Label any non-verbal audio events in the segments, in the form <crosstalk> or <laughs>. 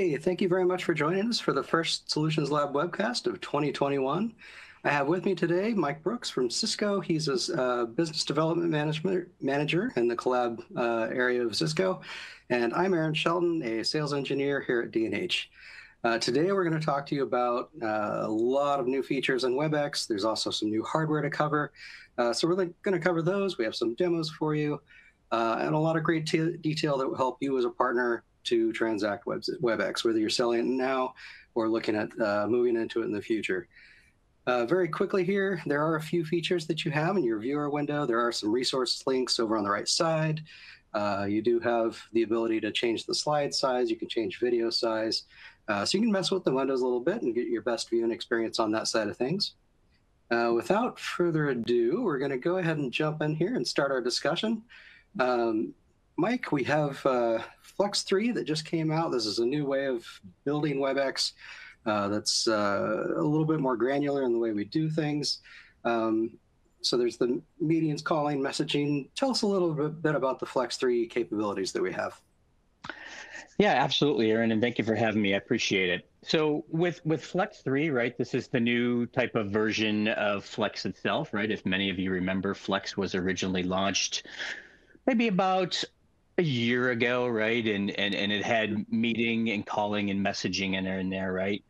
Hey, thank you very much for joining us for the first Solutions Lab webcast of 2021. I have with me today Mike Brooks from Cisco. He's a uh, business development management manager in the collab uh, area of Cisco. And I'm Aaron Shelton, a sales engineer here at D&H. Uh, today, we're going to talk to you about uh, a lot of new features in WebEx. There's also some new hardware to cover. Uh, so we're going to cover those. We have some demos for you uh, and a lot of great detail that will help you as a partner to transact WebEx, whether you're selling it now or looking at uh, moving into it in the future. Uh, very quickly here, there are a few features that you have in your viewer window. There are some resource links over on the right side. Uh, you do have the ability to change the slide size. You can change video size. Uh, so you can mess with the windows a little bit and get your best viewing experience on that side of things. Uh, without further ado, we're going to go ahead and jump in here and start our discussion. Um, Mike, we have uh, Flex 3 that just came out. This is a new way of building WebEx uh, that's uh, a little bit more granular in the way we do things. Um, so there's the meetings, calling, messaging. Tell us a little bit about the Flex 3 capabilities that we have. Yeah, absolutely, Aaron, and thank you for having me. I appreciate it. So with with Flex 3, right, this is the new type of version of Flex itself, right? If many of you remember, Flex was originally launched maybe about a year ago, right? And and and it had meeting and calling and messaging in there, in there right?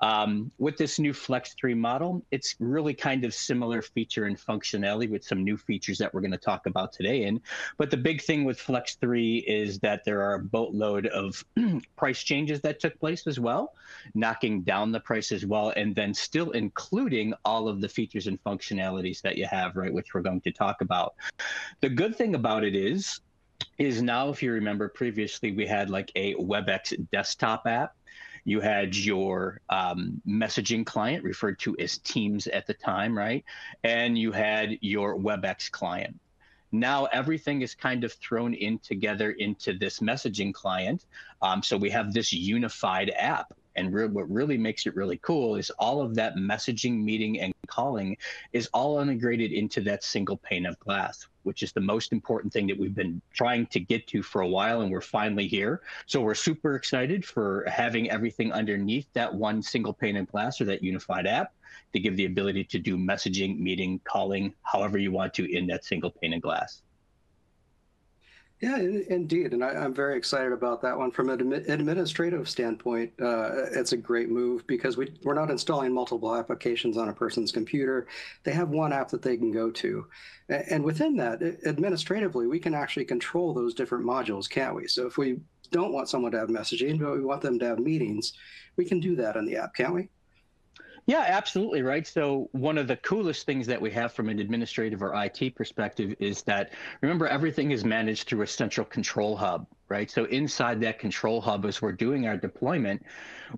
Um, with this new Flex 3 model, it's really kind of similar feature and functionality with some new features that we're going to talk about today. And but the big thing with Flex 3 is that there are a boatload of <clears throat> price changes that took place as well, knocking down the price as well, and then still including all of the features and functionalities that you have, right, which we're going to talk about. The good thing about it is is now, if you remember previously, we had like a WebEx desktop app. You had your um, messaging client referred to as Teams at the time, right? And you had your WebEx client. Now everything is kind of thrown in together into this messaging client. Um, so we have this unified app and re- what really makes it really cool is all of that messaging, meeting, and calling is all integrated into that single pane of glass, which is the most important thing that we've been trying to get to for a while, and we're finally here. So we're super excited for having everything underneath that one single pane of glass or that unified app to give the ability to do messaging, meeting, calling, however you want to in that single pane of glass. Yeah, indeed, and I, am very excited about that one. From an administrative standpoint, uh, it's a great move because we, we're not installing multiple applications on a person's computer. They have one app that they can go to, and within that, administratively, we can actually control those different modules, can't we? So if we don't want someone to have messaging, but we want them to have meetings, we can do that in the app, can't we? Yeah, absolutely right. So one of the coolest things that we have from an administrative or IT perspective is that remember everything is managed through a central control hub right? So inside that control hub, as we're doing our deployment,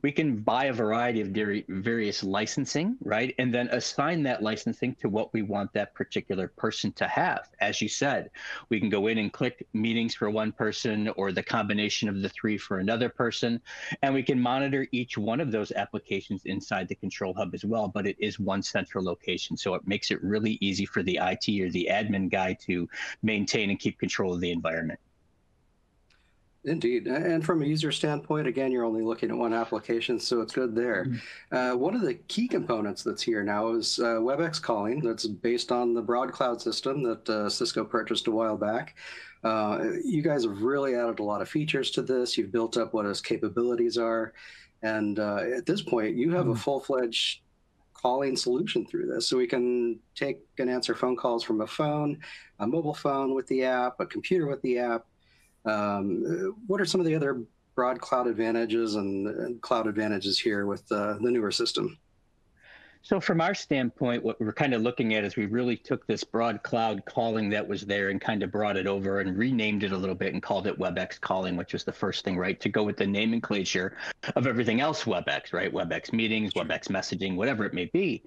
we can buy a variety of various licensing, right? And then assign that licensing to what we want that particular person to have. As you said, we can go in and click meetings for one person or the combination of the three for another person. And we can monitor each one of those applications inside the control hub as well, but it is one central location. So it makes it really easy for the IT or the admin guy to maintain and keep control of the environment. Indeed. And from a user standpoint, again, you're only looking at one application, so it's good there. Mm-hmm. Uh, one of the key components that's here now is uh, WebEx calling that's based on the BroadCloud system that uh, Cisco purchased a while back. Uh, you guys have really added a lot of features to this. You've built up what its capabilities are. And uh, at this point, you have mm-hmm. a full fledged calling solution through this. So we can take and answer phone calls from a phone, a mobile phone with the app, a computer with the app um, what are some of the other BroadCloud advantages and, and cloud advantages here with uh, the newer system? So from our standpoint, what we're kind of looking at is we really took this BroadCloud calling that was there and kind of brought it over and renamed it a little bit and called it WebEx calling, which was the first thing, right? To go with the nomenclature of everything else WebEx, right? WebEx meetings, WebEx messaging, whatever it may be.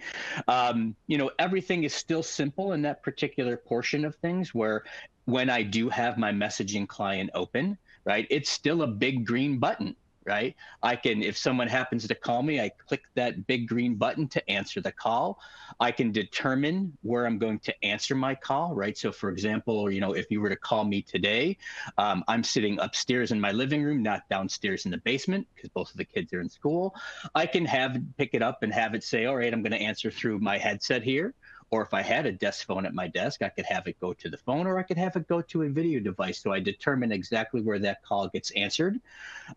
Um, you know, everything is still simple in that particular portion of things where when I do have my messaging client open, right, it's still a big green button right? I can, if someone happens to call me, I click that big green button to answer the call. I can determine where I'm going to answer my call, right? So, for example, you know, if you were to call me today, um, I'm sitting upstairs in my living room, not downstairs in the basement, because both of the kids are in school. I can have pick it up and have it say, all right, I'm going to answer through my headset here. Or if I had a desk phone at my desk, I could have it go to the phone or I could have it go to a video device. So I determine exactly where that call gets answered.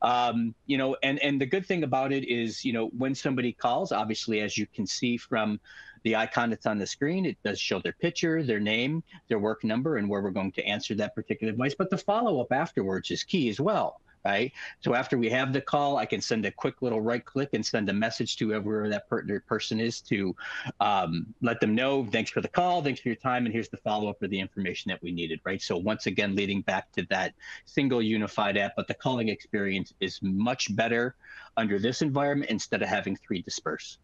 Um, you know, and, and the good thing about it is, you know, when somebody calls, obviously, as you can see from the icon that's on the screen, it does show their picture, their name, their work number, and where we're going to answer that particular device. But the follow up afterwards is key as well right? So after we have the call, I can send a quick little right click and send a message to whoever that per- person is to um, let them know, thanks for the call, thanks for your time, and here's the follow up or the information that we needed, right? So once again, leading back to that single unified app, but the calling experience is much better under this environment instead of having three disperse.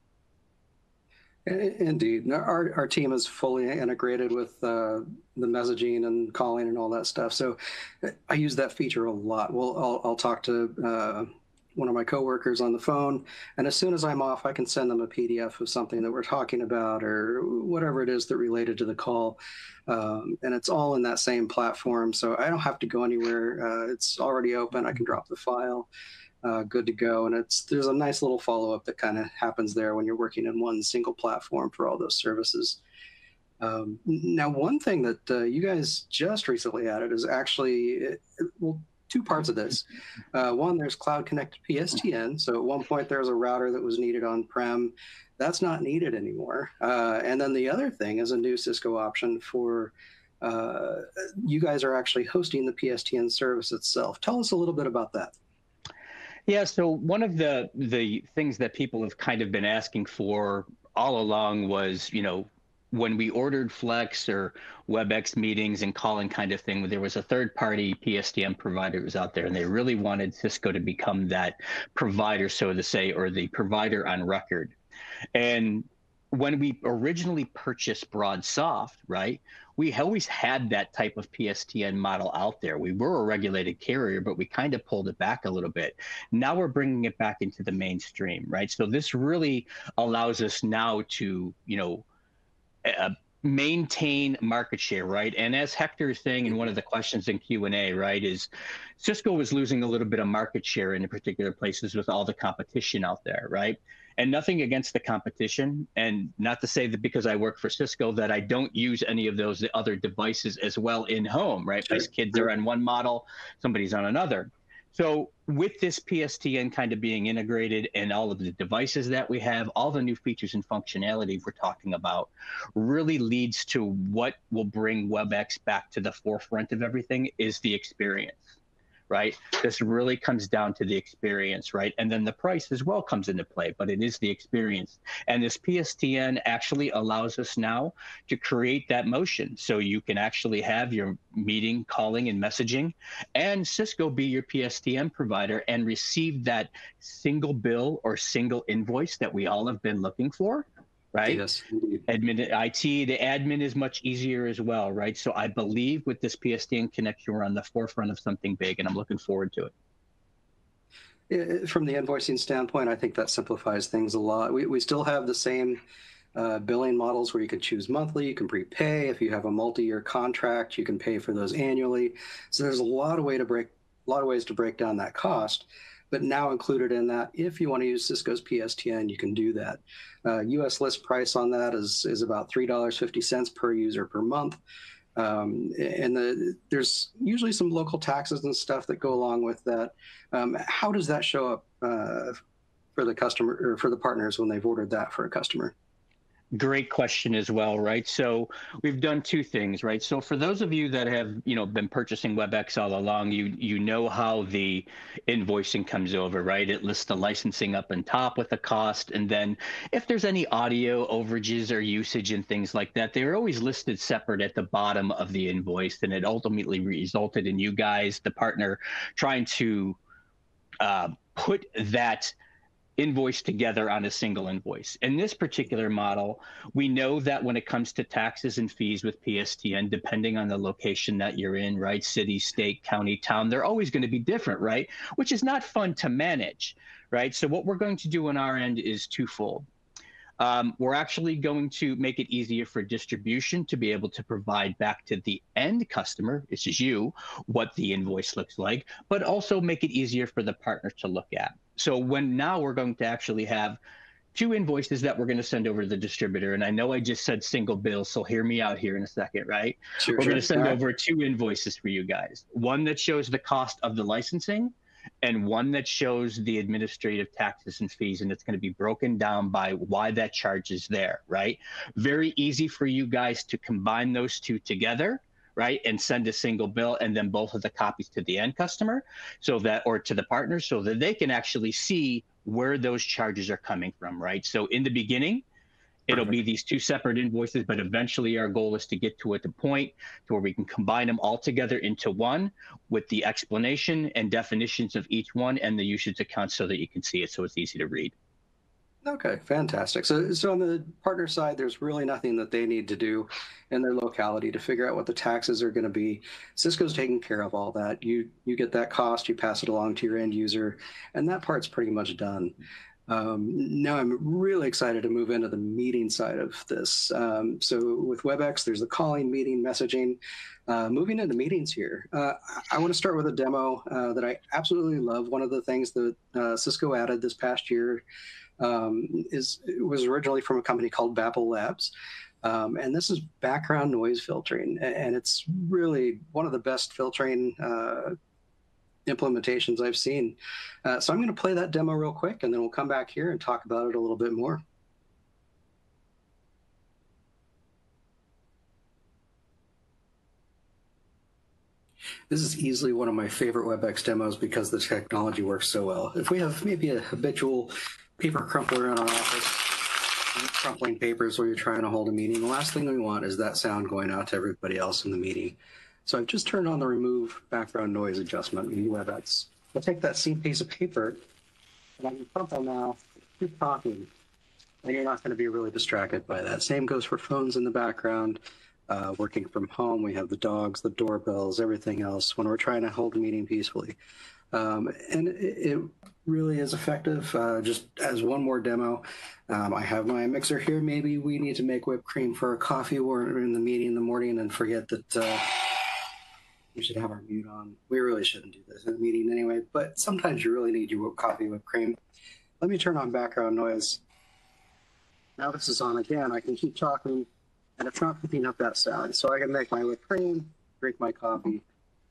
Indeed, our our team is fully integrated with uh, the messaging and calling and all that stuff. So I use that feature a lot. Well, I'll I'll talk to uh, one of my coworkers on the phone, and as soon as I'm off, I can send them a PDF of something that we're talking about or whatever it is that related to the call, um, and it's all in that same platform. So I don't have to go anywhere. Uh, it's already open. I can drop the file uh, good to go. And it's there's a nice little follow up that kind of happens there when you're working in one single platform for all those services. Um, now, one thing that uh, you guys just recently added is actually well, two parts of this. Uh, one, there's Cloud Connected PSTN. So at one point there was a router that was needed on prem. That's not needed anymore. Uh, and then the other thing is a new Cisco option for uh, you guys are actually hosting the PSTN service itself. Tell us a little bit about that. Yeah, so one of the the things that people have kind of been asking for all along was, you know, when we ordered Flex or WebEx meetings and calling kind of thing, there was a third party PSTN provider was out there, and they really wanted Cisco to become that provider, so to say, or the provider on record. And when we originally purchased BroadSoft, right, we always had that type of PSTN model out there. We were a regulated carrier, but we kind of pulled it back a little bit. Now we're bringing it back into the mainstream, right? So this really allows us now to, you know, uh, maintain market share, right? And as Hector is saying in one of the questions in Q and A, right, is Cisco was losing a little bit of market share in particular places with all the competition out there, right? And nothing against the competition. And not to say that because i work for cisco that i don't use any of those other devices as well in home right? My kids are on one model somebody's on another. So with this pstn kind of being integrated and all of the devices that we have all the new features and functionality we're talking about really leads to what will bring webex back to the forefront of everything is the experience right? This really comes down to the experience, right? And then the price as well comes into play, but it is the experience. And this PSTN actually allows us now to create that motion. So you can actually have your meeting, calling, and messaging, and Cisco be your PSTN provider and receive that single bill or single invoice that we all have been looking for right? Yes. Admin IT, the admin is much easier as well, right? So I believe with this PSTN connection, we're on the forefront of something big, and I'm looking forward to it. From the invoicing standpoint, I think that simplifies things a lot. We, we still have the same uh, billing models where you could choose monthly, you can prepay. If you have a multi-year contract, you can pay for those annually. So there's a lot of way to break, a lot of ways to break down that cost but now included in that, if you want to use Cisco's PSTN, you can do that. Uh, US list price on that is, is about $3.50 per user per month. Um, and the, there's usually some local taxes and stuff that go along with that. Um, how does that show up uh, for the customer or for the partners when they've ordered that for a customer? Great question as well, right? So we've done two things, right? So for those of you that have, you know, been purchasing WebEx all along, you you know how the invoicing comes over, right? It lists the licensing up on top with the cost, and then if there's any audio overages or usage and things like that, they're always listed separate at the bottom of the invoice, and it ultimately resulted in you guys, the partner, trying to uh, put that invoice together on a single invoice. In this particular model, we know that when it comes to taxes and fees with PSTN, depending on the location that you're in, right, city, state, county, town, they're always going to be different, right? Which is not fun to manage, right? So what we're going to do on our end is twofold. Um, we're actually going to make it easier for distribution to be able to provide back to the end customer, this is you, what the invoice looks like, but also make it easier for the partner to look at. So when now we're going to actually have two invoices that we're going to send over to the distributor. And I know I just said single bill, so hear me out here in a second, right? Sure, we're sure. going to send over two invoices for you guys. One that shows the cost of the licensing and one that shows the administrative taxes and fees and it's going to be broken down by why that charge is there right very easy for you guys to combine those two together right and send a single bill and then both of the copies to the end customer so that or to the partner so that they can actually see where those charges are coming from right so in the beginning It'll be these two separate invoices, but eventually our goal is to get to a point to where we can combine them all together into one with the explanation and definitions of each one and the usage account so that you can see it so it's easy to read. Okay, fantastic. So, so on the partner side, there's really nothing that they need to do in their locality to figure out what the taxes are going to be. Cisco's taking care of all that. You you get that cost, you pass it along to your end user, and that part's pretty much done. Um, now I'm really excited to move into the meeting side of this. Um, so with WebEx, there's the calling, meeting, messaging. Uh, moving into meetings here, uh, I want to start with a demo uh, that I absolutely love. One of the things that uh, Cisco added this past year um, is was originally from a company called BabbleLabs. Um, and this is background noise filtering, and it's really one of the best filtering uh, implementations I've seen. Uh, so I'm going to play that demo real quick, and then we'll come back here and talk about it a little bit more. This is easily one of my favorite WebEx demos because the technology works so well. If we have maybe a habitual paper crumpler in our office, crumpling papers while you're trying to hold a meeting, the last thing we want is that sound going out to everybody else in the meeting. So I've just turned on the remove background noise adjustment in WebEx. I'll take that same piece of paper and I can crumple now, keep talking, and you're not going to be really distracted by that. Same goes for phones in the background. Uh, working from home, we have the dogs, the doorbells, everything else when we're trying to hold a meeting peacefully. Um, and it, really is effective. Uh, just as one more demo, um, I have my mixer here. Maybe we need to make whipped cream for a coffee or in the meeting in the morning and forget that uh, we should have our mute on. We really shouldn't do this in a meeting anyway, but sometimes you really need your coffee whipped cream. Let me turn on background noise. Now this is on again. I can keep talking, and it's not picking up that sound. So I can make my whipped cream, drink my coffee,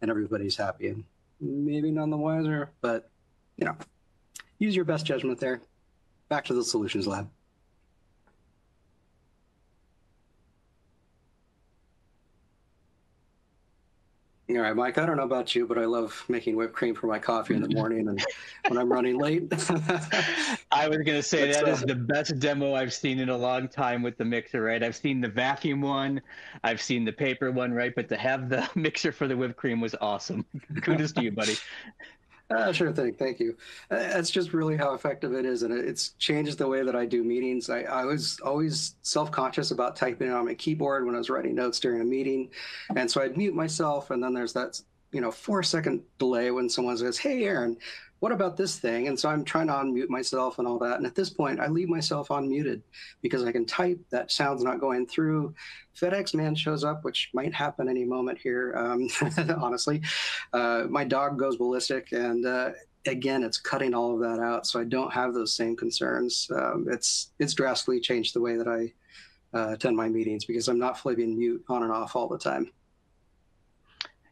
and everybody's happy. Maybe none the wiser, but you know, use your best judgment there. Back to the solutions lab. All right, Mike, I don't know about you, but I love making whipped cream for my coffee in the <laughs> morning and when I'm running late. <laughs> I was going to say That's, that uh, is the best demo I've seen in a long time with the mixer, right? I've seen the vacuum one, I've seen the paper one, right? But to have the <laughs> mixer for the whipped cream was awesome. Kudos to you, buddy. Uh, sure thing. Thank you. Uh, that's just really how effective it is. And it, it's changed the way that I do meetings. I, I was always self conscious about typing on my keyboard when I was writing notes during a meeting. And so I'd mute myself. And then there's that, you know, four second delay when someone says, Hey, Aaron, what about this thing? And so I'm trying to unmute myself and all that. And at this point, I leave myself unmuted because I can type. That sound's not going through. FedEx man shows up, which might happen any moment here, um, <laughs> honestly. Uh, my dog goes ballistic, and uh, again, it's cutting all of that out. So I don't have those same concerns. Um, it's it's drastically changed the way that I uh, attend my meetings because I'm not flipping mute on and off all the time.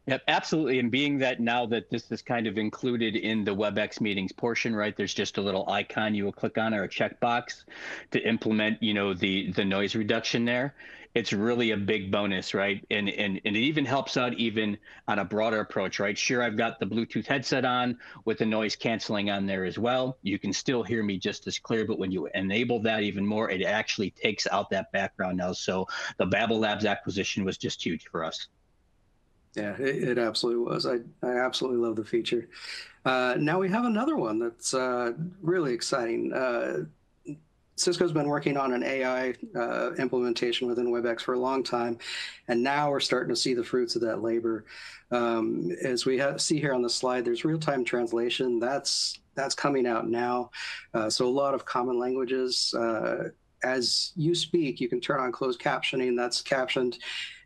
Yep, absolutely. And being that now that this is kind of included in the WebEx meetings portion, right? There's just a little icon you will click on or a checkbox to implement, you know, the the noise reduction there. It's really a big bonus, right? And and and it even helps out even on a broader approach, right? Sure, I've got the Bluetooth headset on with the noise canceling on there as well. You can still hear me just as clear, but when you enable that even more, it actually takes out that background now. So the BabbleLabs acquisition was just huge for us. Yeah, it, it absolutely was. I, I absolutely love the feature. Uh, now we have another one that's uh, really exciting. Uh, Cisco's been working on an AI uh, implementation within WebEx for a long time, and now we're starting to see the fruits of that labor. Um, as we have, see here on the slide, there's real-time translation. That's that's coming out now. Uh, so a lot of common languages. As you speak, you can turn on closed captioning. That's captioned,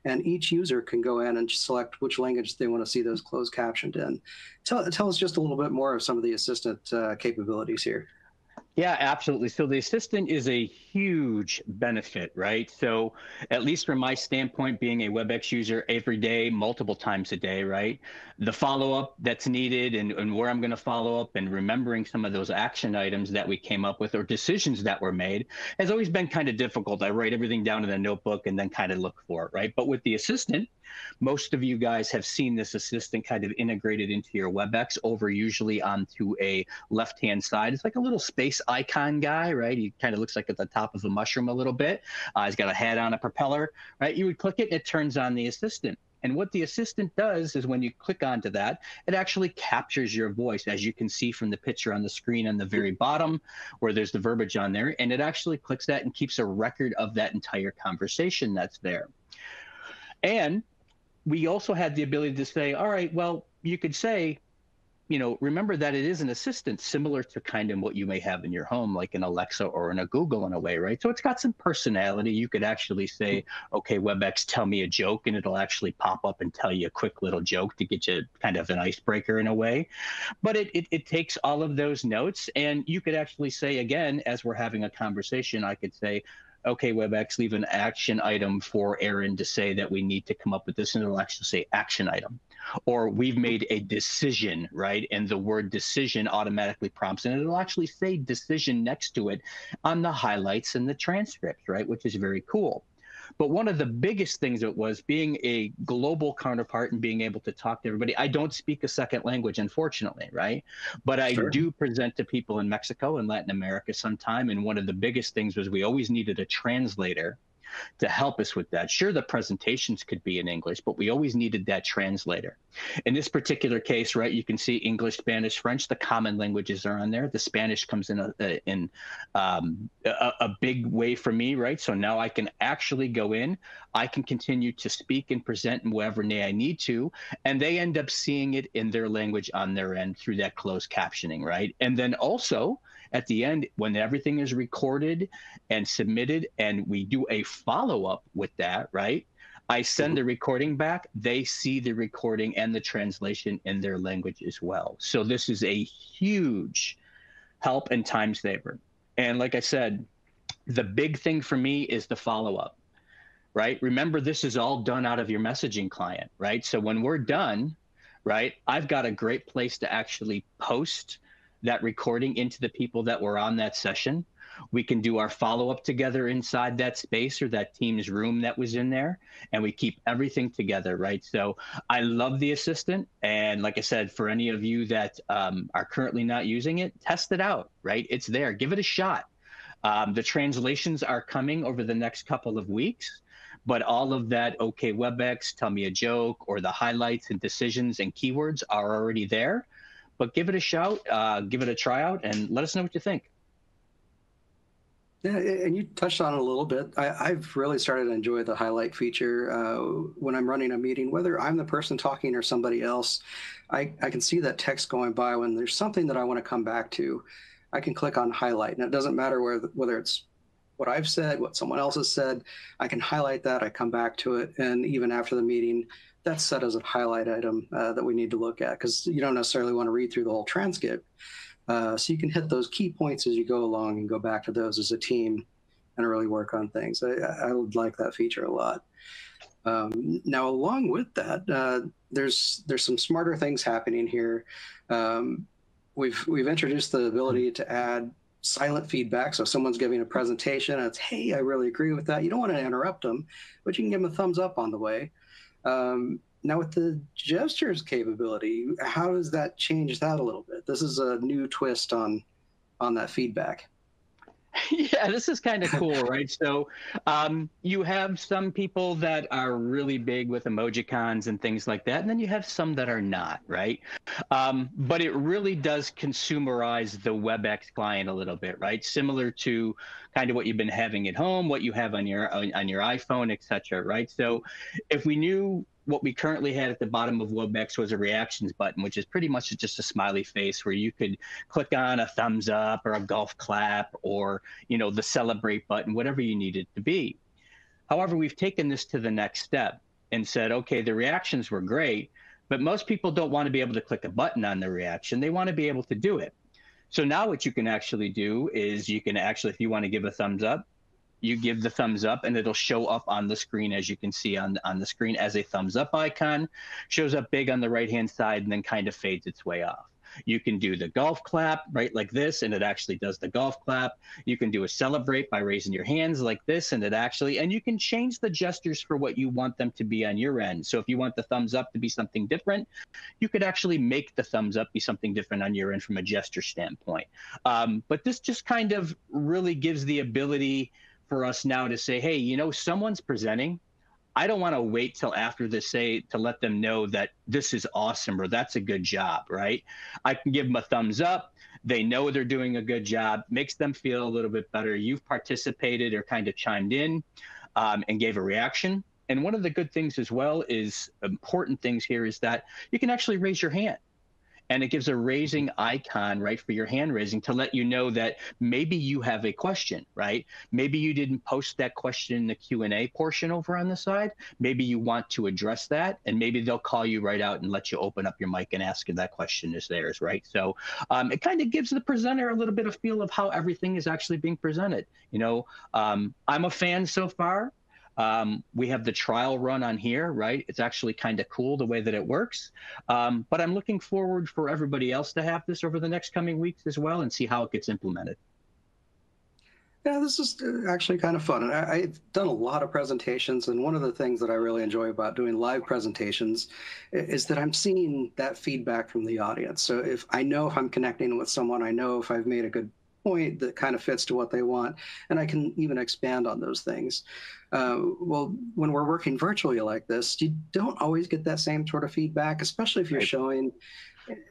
and each user can go in and select which language they want to see those closed captioned in. Tell, tell us just a little bit more of some of the assistant uh, capabilities here. Yeah, absolutely. So the assistant is a huge benefit, right? So at least from my standpoint, being a WebEx user every day, multiple times a day, right? The follow-up that's needed and, and where I'm going to follow up and remembering some of those action items that we came up with or decisions that were made has always been kind of difficult. I write everything down in a notebook and then kind of look for it, right? But with the assistant, most of you guys have seen this assistant kind of integrated into your WebEx over usually onto a left-hand side. It's like a little space icon guy, right? He kind of looks like at the top of a mushroom a little bit. Uh, he's got a head on a propeller, right? You would click it, and it turns on the assistant. And what the assistant does is when you click onto that, it actually captures your voice, as you can see from the picture on the screen on the very bottom, where there's the verbiage on there. And it actually clicks that and keeps a record of that entire conversation that's there. And we also had the ability to say, all right, well, you could say, you know, remember that it is an assistant similar to kind of what you may have in your home, like an Alexa or in a Google in a way, right? So it's got some personality. You could actually say, okay, WebEx, tell me a joke, and it'll actually pop up and tell you a quick little joke to get you kind of an icebreaker in a way. But it, it, it takes all of those notes, and you could actually say, again, as we're having a conversation, I could say, okay, WebEx, leave an action item for Aaron to say that we need to come up with this, and it'll actually say action item. Or we've made a decision, right? And the word decision automatically prompts, and it'll actually say decision next to it on the highlights and the transcripts, right? Which is very cool. But one of the biggest things it was being a global counterpart and being able to talk to everybody. I don't speak a second language, unfortunately, right? But I sure. do present to people in Mexico and Latin America sometime. And one of the biggest things was we always needed a translator to help us with that. Sure, the presentations could be in English, but we always needed that translator. In this particular case, right, you can see English, Spanish, French. The common languages are on there. The Spanish comes in a, a in um, a, a big way for me, right? So now I can actually go in. I can continue to speak and present in whatever way I need to, and they end up seeing it in their language on their end through that closed captioning, right? And then also at the end, when everything is recorded and submitted, and we do a follow up with that, right? I send the mm-hmm. recording back. They see the recording and the translation in their language as well. So this is a huge help and time saver. And like I said, the big thing for me is the follow up, right? Remember, this is all done out of your messaging client, right? So when we're done, right, I've got a great place to actually post that recording into the people that were on that session. We can do our follow up together inside that space or that team's room that was in there, and we keep everything together, right? So I love the assistant. And like I said, for any of you that um, are currently not using it, test it out, right? It's there. Give it a shot. Um, the translations are coming over the next couple of weeks but all of that okay webex tell me a joke or the highlights and decisions and keywords are already there but give it a shout, uh, give it a tryout, and let us know what you think. Yeah, and you touched on it a little bit. I, have really started to enjoy the highlight feature uh, when I'm running a meeting, whether I'm the person talking or somebody else. I, I can see that text going by when there's something that I want to come back to. I can click on highlight, and it doesn't matter where, whether it's what I've said, what someone else has said. I can highlight that. I come back to it, and even after the meeting, that's set as a highlight item uh, that we need to look at because you don't necessarily want to read through the whole transcript. Uh, so you can hit those key points as you go along and go back to those as a team and really work on things. I, I would like that feature a lot. Um, now, along with that, uh, there's there's some smarter things happening here. Um, we've we've introduced the ability to add silent feedback. So if someone's giving a presentation, it's hey, I really agree with that. You don't want to interrupt them, but you can give them a thumbs up on the way. Um, now with the gestures capability, how does that change that a little bit? This is a new twist on on that feedback. <laughs> yeah, this is kind of cool, right? So um, you have some people that are really big with emojicons and things like that, and then you have some that are not, right? Um, but it really does consumerize the WebEx client a little bit, right? Similar to kind of what you've been having at home, what you have on your on your iPhone, et cetera, right? So if we knew what we currently had at the bottom of WebEx was a reactions button, which is pretty much just a smiley face where you could click on a thumbs up or a golf clap or, you know, the celebrate button, whatever you need it to be. However, we've taken this to the next step and said, okay, the reactions were great, but most people don't want to be able to click a button on the reaction. They want to be able to do it. So now what you can actually do is you can actually, if you want to give a thumbs up, you give the thumbs up and it'll show up on the screen as you can see on, on the screen as a thumbs up icon, shows up big on the right hand side and then kind of fades its way off. You can do the golf clap right like this, and it actually does the golf clap. You can do a celebrate by raising your hands like this, and it actually, and you can change the gestures for what you want them to be on your end. So if you want the thumbs up to be something different, you could actually make the thumbs up be something different on your end from a gesture standpoint. Um, but this just kind of really gives the ability for us now to say, hey, you know, someone's presenting. I don't want to wait till after this say to let them know that this is awesome or that's a good job, right? I can give them a thumbs up. They know they're doing a good job, makes them feel a little bit better. You've participated or kind of chimed in um, and gave a reaction. And one of the good things as well is important things here is that you can actually raise your hand and it gives a raising icon right for your hand raising to let you know that maybe you have a question right? Maybe you didn't post that question in the q&a portion over on the side. Maybe you want to address that and maybe they'll call you right out and let you open up your mic and ask if that question is theirs right? So um, it kind of gives the presenter a little bit of feel of how everything is actually being presented you know? Um, i'm a fan so far um, we have the trial run on here, right? It's actually kind of cool the way that it works. Um, but I'm looking forward for everybody else to have this over the next coming weeks as well and see how it gets implemented. Yeah, this is uh, actually kind of fun. And I, have done a lot of presentations, and one of the things that I really enjoy about doing live presentations is that I'm seeing that feedback from the audience. So if I know if I'm connecting with someone, I know if I've made a good point that kind of fits to what they want, and I can even expand on those things. Uh, well, when we're working virtually like this, you don't always get that same sort of feedback, especially if you're right. showing,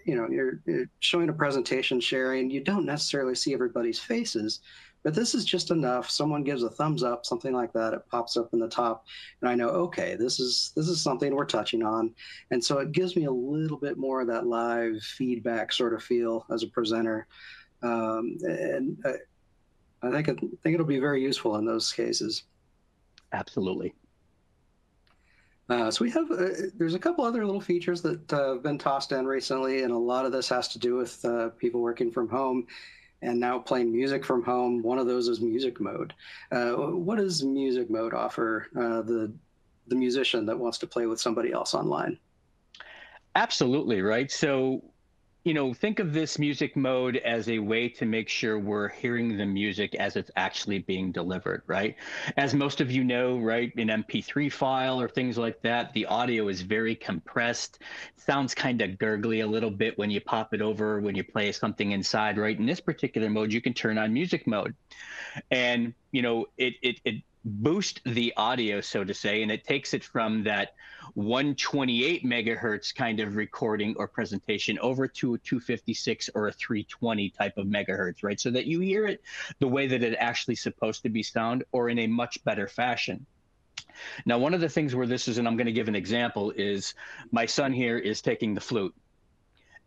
you know, you're, you're showing a presentation, sharing. You don't necessarily see everybody's faces, but this is just enough. Someone gives a thumbs up, something like that. It pops up in the top, and I know, okay, this is this is something we're touching on, and so it gives me a little bit more of that live feedback sort of feel as a presenter. Um, and I, I think it, I think it'll be very useful in those cases. Absolutely. Uh, so we have uh, there's a couple other little features that uh, have been tossed in recently, and a lot of this has to do with uh, people working from home and now playing music from home. One of those is music mode. Uh, what does music mode offer uh, the the musician that wants to play with somebody else online? Absolutely right. So you know, think of this music mode as a way to make sure we're hearing the music as it's actually being delivered, right? As most of you know, right, an MP3 file or things like that, the audio is very compressed. Sounds kind of gurgly a little bit when you pop it over, when you play something inside, right? In this particular mode, you can turn on music mode. And, you know, it, it, it boosts the audio, so to say, and it takes it from that 128 megahertz kind of recording or presentation over to a 256 or a 320 type of megahertz, right? So that you hear it the way that it actually supposed to be sound or in a much better fashion. Now, one of the things where this is, and I'm going to give an example, is my son here is taking the flute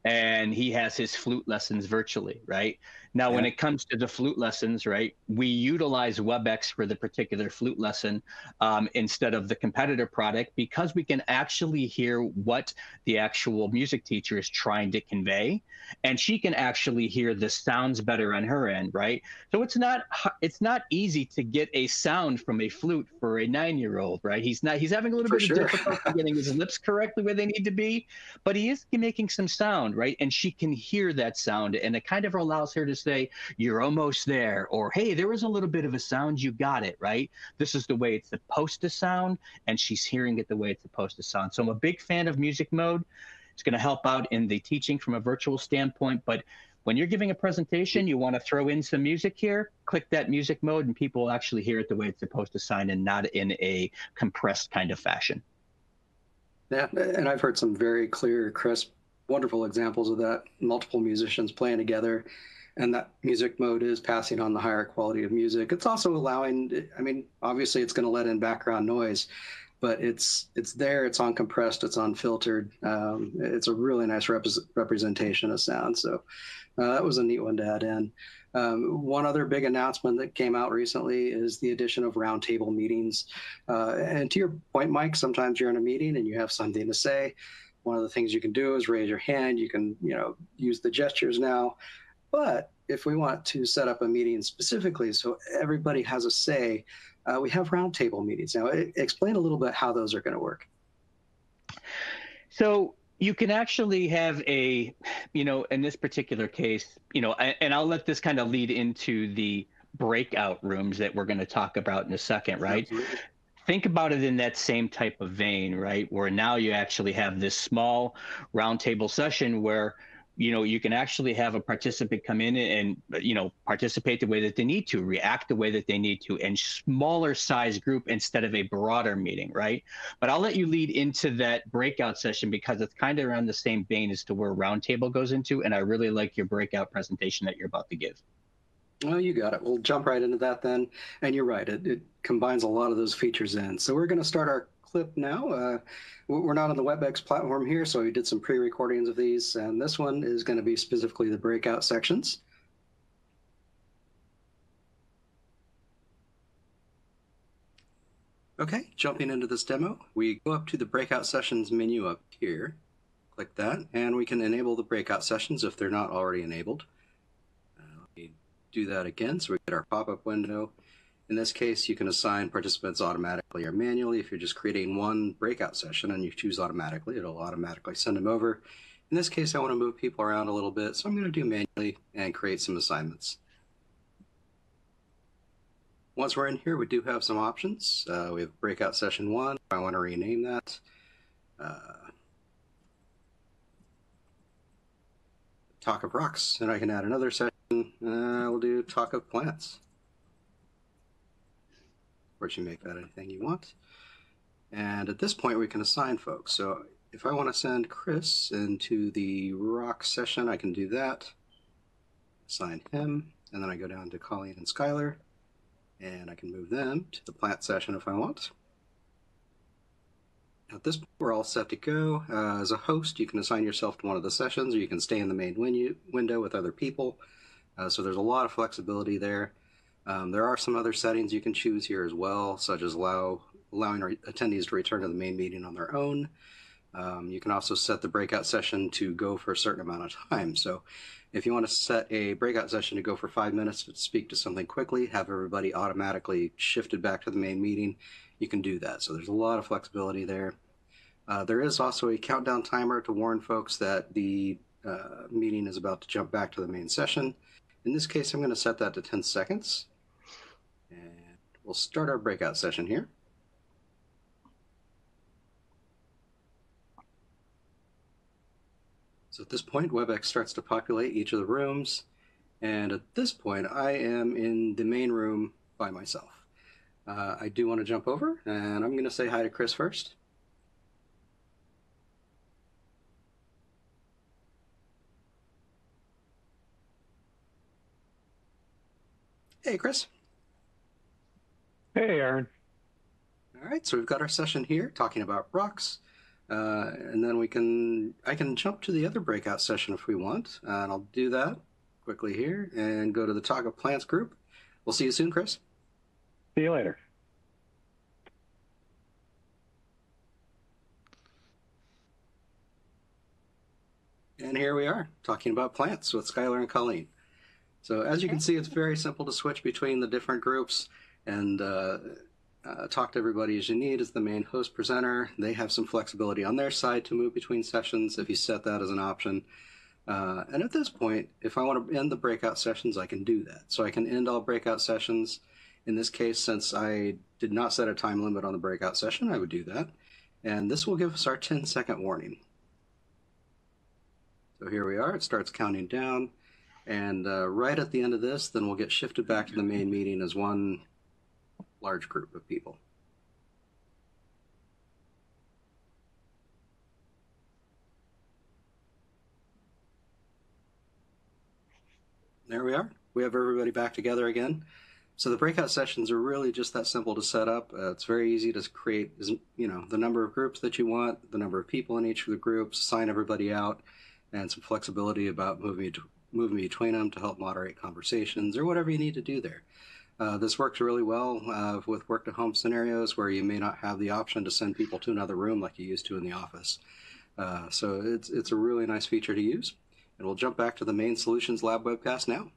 and he has his flute lessons virtually, right? Now, yeah. when it comes to the flute lessons, right, we utilize WebEx for the particular flute lesson um, instead of the competitor product because we can actually hear what the actual music teacher is trying to convey, and she can actually hear the sounds better on her end, right? So it's not it's not easy to get a sound from a flute for a nine-year-old, right? He's not he's having a little for bit sure. of difficulty <laughs> getting his lips correctly where they need to be, but he is making some sound, right? And she can hear that sound, and it kind of allows her to say, you're almost there, or hey, there was a little bit of a sound, you got it, right? This is the way it's supposed to sound, and she's hearing it the way it's supposed to sound. So I'm a big fan of music mode. It's going to help out in the teaching from a virtual standpoint, but when you're giving a presentation, you want to throw in some music here, click that music mode, and people will actually hear it the way it's supposed to sign in, not in a compressed kind of fashion. Yeah, and I've heard some very clear, crisp, wonderful examples of that. Multiple musicians playing together, and that music mode is passing on the higher quality of music. It's also allowing, I mean, obviously it's going to let in background noise, but it's it's there. It's uncompressed. It's unfiltered. Um, it's a really nice rep- representation of sound. So uh, that was a neat one to add in. Um, one other big announcement that came out recently is the addition of roundtable meetings. Uh, and to your point, Mike, sometimes you're in a meeting and you have something to say. One of the things you can do is raise your hand. You can, you know, use the gestures now. But if we want to set up a meeting specifically so everybody has a say, uh, we have roundtable meetings. Now, explain a little bit how those are going to work. So you can actually have a, you know, in this particular case, you know, and I'll let this kind of lead into the breakout rooms that we're going to talk about in a second, right? Absolutely. Think about it in that same type of vein, right? Where now you actually have this small roundtable session where you know you can actually have a participant come in and you know participate the way that they need to react the way that they need to and smaller size group instead of a broader meeting right but i'll let you lead into that breakout session because it's kind of around the same vein as to where roundtable goes into and i really like your breakout presentation that you're about to give Oh, you got it. We'll jump right into that then. And you're right, it, it combines a lot of those features in. So we're going to start our clip now. Uh, we're not on the WebEx platform here, so we did some pre-recordings of these, and this one is going to be specifically the breakout sections. Okay, jumping into this demo, we go up to the breakout sessions menu up here, click that, and we can enable the breakout sessions if they're not already enabled. Uh, let me do that again, so we get our pop-up window, in this case, you can assign participants automatically or manually. If you're just creating one breakout session and you choose automatically, it'll automatically send them over. In this case, I want to move people around a little bit, so I'm going to do manually and create some assignments. Once we're in here, we do have some options. Uh, we have breakout session one. I want to rename that. Uh, talk of rocks, and I can add another session. Uh, we'll do talk of plants course, you make that anything you want. And at this point, we can assign folks. So if I want to send Chris into the rock session, I can do that. Assign him, and then I go down to Colleen and Skylar, and I can move them to the plant session if I want. At this point, we're all set to go. Uh, as a host, you can assign yourself to one of the sessions, or you can stay in the main window, window with other people. Uh, so there's a lot of flexibility there. Um, there are some other settings you can choose here as well, such as allow allowing re- attendees to return to the main meeting on their own. Um, you can also set the breakout session to go for a certain amount of <laughs> time. So, if you want to set a breakout session to go for five minutes to speak to something quickly, have everybody automatically shifted back to the main meeting, you can do that. So, there's a lot of flexibility there. Uh, there is also a countdown timer to warn folks that the uh, meeting is about to jump back to the main session. In this case, I'm going to set that to 10 seconds. We'll start our breakout session here. So at this point, WebEx starts to populate each of the rooms. And at this point, I am in the main room by myself. Uh, I do want to jump over, and I'm going to say hi to Chris first. Hey, Chris. Hey, Aaron. All right, so we've got our session here talking about rocks. Uh, and then we can, I can jump to the other breakout session if we want. Uh, and I'll do that quickly here and go to the Talk of Plants group. We'll see you soon, Chris. See you later. And here we are talking about plants with Skylar and Colleen. So as you can see, it's very simple to switch between the different groups and uh, uh, talk to everybody as you need as the main host presenter. They have some flexibility on their side to move between sessions if you set that as an option. Uh, and at this point, if I want to end the breakout sessions, I can do that. So I can end all breakout sessions. In this case, since I did not set a time limit on the breakout session, I would do that. And this will give us our 10 second warning. So here we are, it starts counting down. And uh, right at the end of this, then we'll get shifted back to the main meeting as one large group of people. There we are. We have everybody back together again. So the breakout sessions are really just that simple to set up. Uh, it's very easy to create, you know, the number of groups that you want, the number of people in each of the groups, sign everybody out, and some flexibility about moving moving between them to help moderate conversations or whatever you need to do there. Uh, this works really well uh, with work to home scenarios where you may not have the option to send people to another room like you used to in the office. Uh, so it's it's a really nice feature to use. And we'll jump back to the main Solutions Lab webcast now.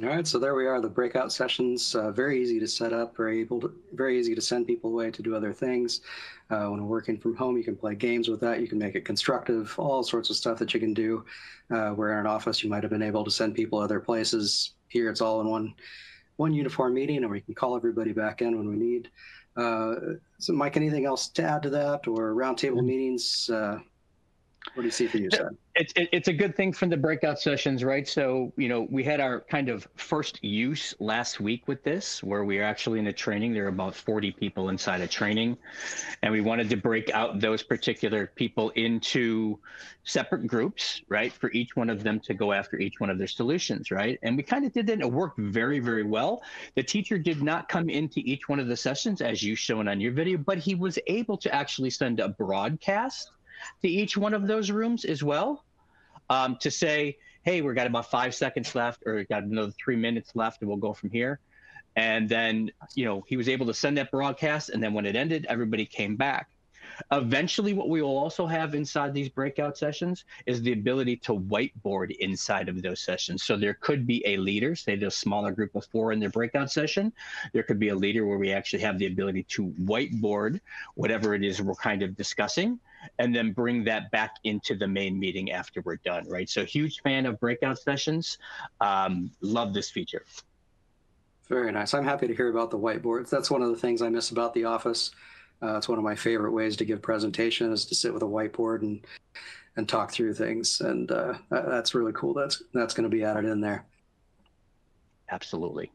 All right, so there we are, the breakout sessions, uh, very easy to set up, very able to, very easy to send people away to do other things. Uh, when working from home, you can play games with that. You can make it constructive, all sorts of stuff that you can do. Uh, where in an office, you might have been able to send people other places. Here, it's all in one, one uniform meeting, and we can call everybody back in when we need. Uh, so, Mike, anything else to add to that, or roundtable mm-hmm. meetings? What do you see for you, sir? It's it's a good thing from the breakout sessions, right? So you know we had our kind of first use last week with this, where we are actually in a training. There are about forty people inside a training, and we wanted to break out those particular people into separate groups, right? For each one of them to go after each one of their solutions, right? And we kind of did that. And It worked very very well. The teacher did not come into each one of the sessions as you shown on your video, but he was able to actually send a broadcast to each one of those rooms as well um, to say, hey, we've got about five seconds left or got another three minutes left and we'll go from here. And then, you know, he was able to send that broadcast. And then when it ended, everybody came back. Eventually, what we will also have inside these breakout sessions is the ability to whiteboard inside of those sessions. So there could be a leader, say a smaller group of four in their breakout session. There could be a leader where we actually have the ability to whiteboard whatever it is we're kind of discussing and then bring that back into the main meeting after we're done, right? So huge fan of breakout sessions. Um, love this feature. Very nice. I'm happy to hear about the whiteboards. That's one of the things I miss about the office. Uh, it's one of my favorite ways to give presentations to sit with a whiteboard and and talk through things, and uh, that's really cool. That's that's going to be added in there. Absolutely.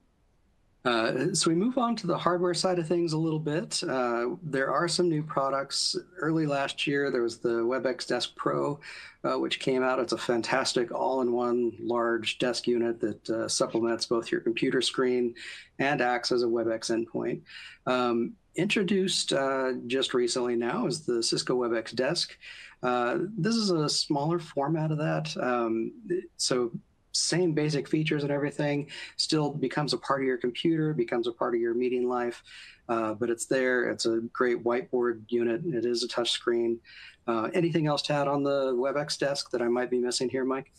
Uh, so we move on to the hardware side of things a little bit. Uh, there are some new products. Early last year, there was the WebEx Desk Pro, uh, which came out. It's a fantastic all-in-one large desk unit that uh, supplements both your computer screen and acts as a WebEx endpoint. Um, introduced uh, just recently now is the Cisco WebEx Desk. Uh, this is a smaller format of that. Um, so same basic features and everything still becomes a part of your computer, becomes a part of your meeting life. Uh, but it's there. It's a great whiteboard unit. It is a touch screen. Uh, anything else to add on the WebEx desk that I might be missing here, Mike?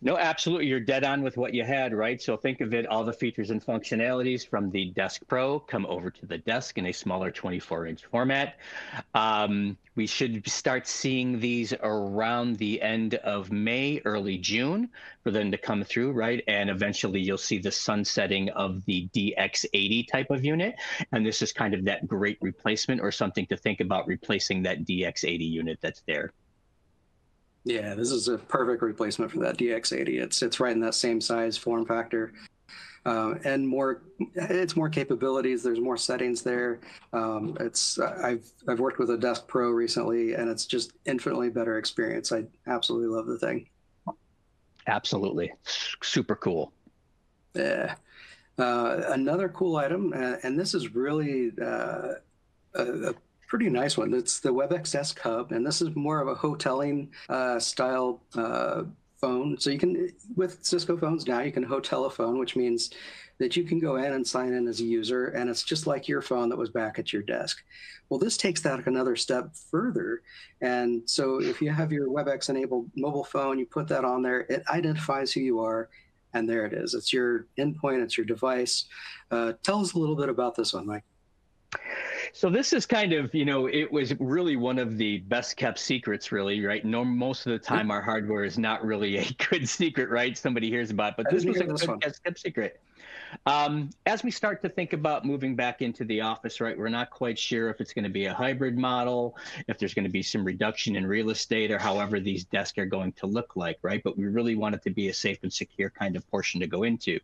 No, absolutely. You're dead on with what you had, right? So think of it all the features and functionalities from the Desk Pro come over to the desk in a smaller 24 inch format. Um, we should start seeing these around the end of May, early June for them to come through, right? And eventually you'll see the sunsetting of the DX80 type of unit. And this is kind of that great replacement or something to think about replacing that DX80 unit that's there. Yeah, this is a perfect replacement for that DX80. It's it's right in that same size form factor, uh, and more. It's more capabilities. There's more settings there. Um, it's I've I've worked with a Desk Pro recently, and it's just infinitely better experience. I absolutely love the thing. Absolutely, super cool. Yeah. Uh, another cool item, uh, and this is really uh, a, a pretty nice one. It's the WebEx Desk Hub, and this is more of a hoteling uh, style uh, phone. So you can, with Cisco phones now, you can hotel a phone, which means that you can go in and sign in as a user, and it's just like your phone that was back at your desk. Well, this takes that another step further. And so if you have your WebEx enabled mobile phone, you put that on there, it identifies who you are, and there it is. It's your endpoint, it's your device. Uh, tell us a little bit about this one, Mike. So this is kind of, you know, it was really one of the best kept secrets, really, right? No, most of the time our hardware is not really a <laughs> good secret, right? Somebody hears about, it, but this was a good kept secret. Um, as we start to think about moving back into the office, right, we're not quite sure if it's going to be a hybrid model, if there's going to be some reduction in real estate, or however these desks are going to look like, right? But we really want it to be a safe and secure kind of portion to go into.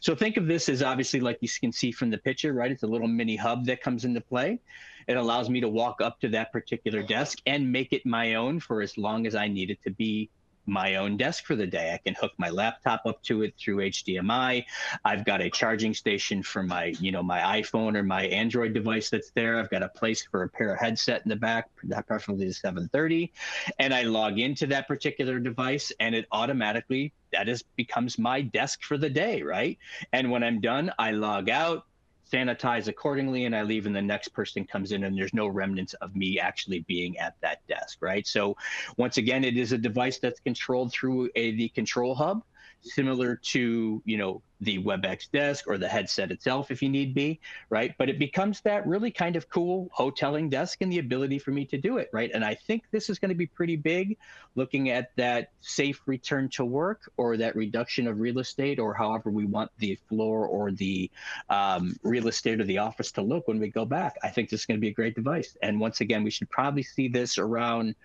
So think of this as obviously, like you can see from the picture, right? It's a little mini hub that comes into play. It allows me to walk up to that particular desk and make it my own for as long as I need it to be my own desk for the day. I can hook my laptop up to it through HDMI. I've got a charging station for my, you know, my iPhone or my Android device that's there. I've got a place for a pair of headset in the back, that preferably the 730, and I log into that particular device, and it automatically that is becomes my desk for the day, right? And when I'm done, I log out sanitize accordingly and I leave and the next person comes in and there's no remnants of me actually being at that desk, right? So once again, it is a device that's controlled through a the control hub similar to you know the WebEx desk or the headset itself if you need be, right? But it becomes that really kind of cool hoteling desk and the ability for me to do it, right? And I think this is going to be pretty big, looking at that safe return to work or that reduction of real estate or however we want the floor or the um, real estate of the office to look when we go back. I think this is going to be a great device. And once again, we should probably see this around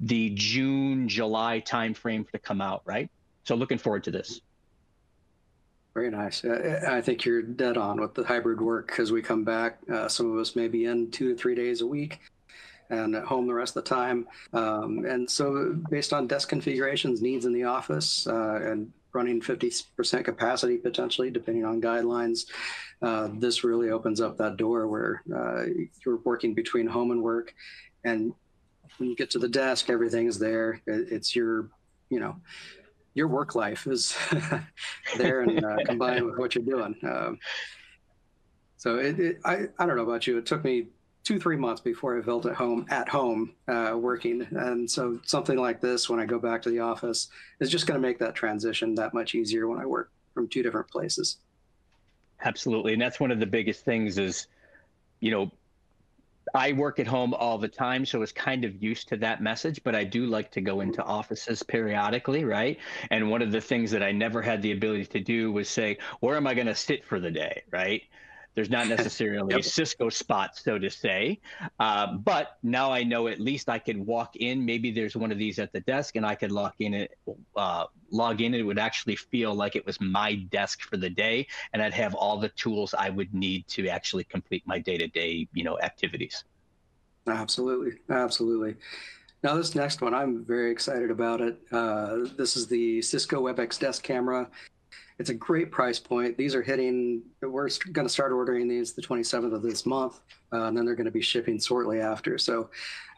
the June, July timeframe to come out, right? So looking forward to this. Very nice. I think you're dead on with the hybrid work because we come back. Uh, some of us may be in two to three days a week and at home the rest of the time. Um, and so, based on desk configurations, needs in the office, uh, and running 50% capacity potentially, depending on guidelines, uh, this really opens up that door where uh, you're working between home and work. And when you get to the desk, everything's there. It's your, you know, your work life is <laughs> there and uh, combined with what you're doing. Um, so it, it, I, I don't know about you. It took me two, three months before I felt at home, at home uh, working. And so something like this, when I go back to the office, is just going to make that transition that much easier when I work from two different places. Absolutely. And that's one of the biggest things is, you know, I work at home all the time, so I was kind of used to that message, but I do like to go into offices periodically, right? And one of the things that I never had the ability to do was say, where am I going to sit for the day, right? There's not <laughs> necessarily yep. a Cisco spot, so to say. Uh, but now I know at least I can walk in. Maybe there's one of these at the desk, and I could log in it, uh, log in. It would actually feel like it was my desk for the day, and I'd have all the tools I would need to actually complete my day-to-day, you know, activities. Absolutely, absolutely. Now this next one, I'm very excited about it. Uh, this is the Cisco WebEx Desk Camera. It's a great price point. These are hitting, we're going to start ordering these the 27th of this month, uh, and then they're going to be shipping shortly after. So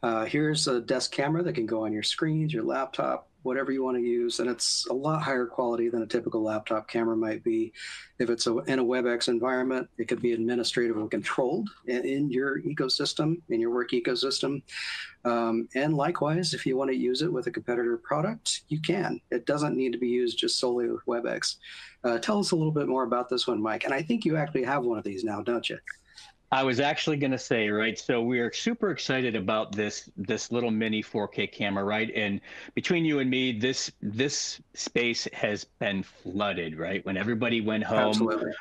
uh, here's a desk camera that can go on your screens, your laptop, whatever you want to use. And it's a lot higher quality than a typical laptop camera might be. If it's a, in a WebEx environment, it could be administratively controlled in, in your ecosystem, in your work ecosystem. Um, and likewise, if you want to use it with a competitor product, you can. It doesn't need to be used just solely with WebEx. Uh, tell us a little bit more about this one, Mike. And I think you actually have one of these now, don't you? I was actually going to say, right? So we are super excited about this this little mini 4K camera, right? And between you and me, this this space has been flooded, right? When everybody went home Absolutely.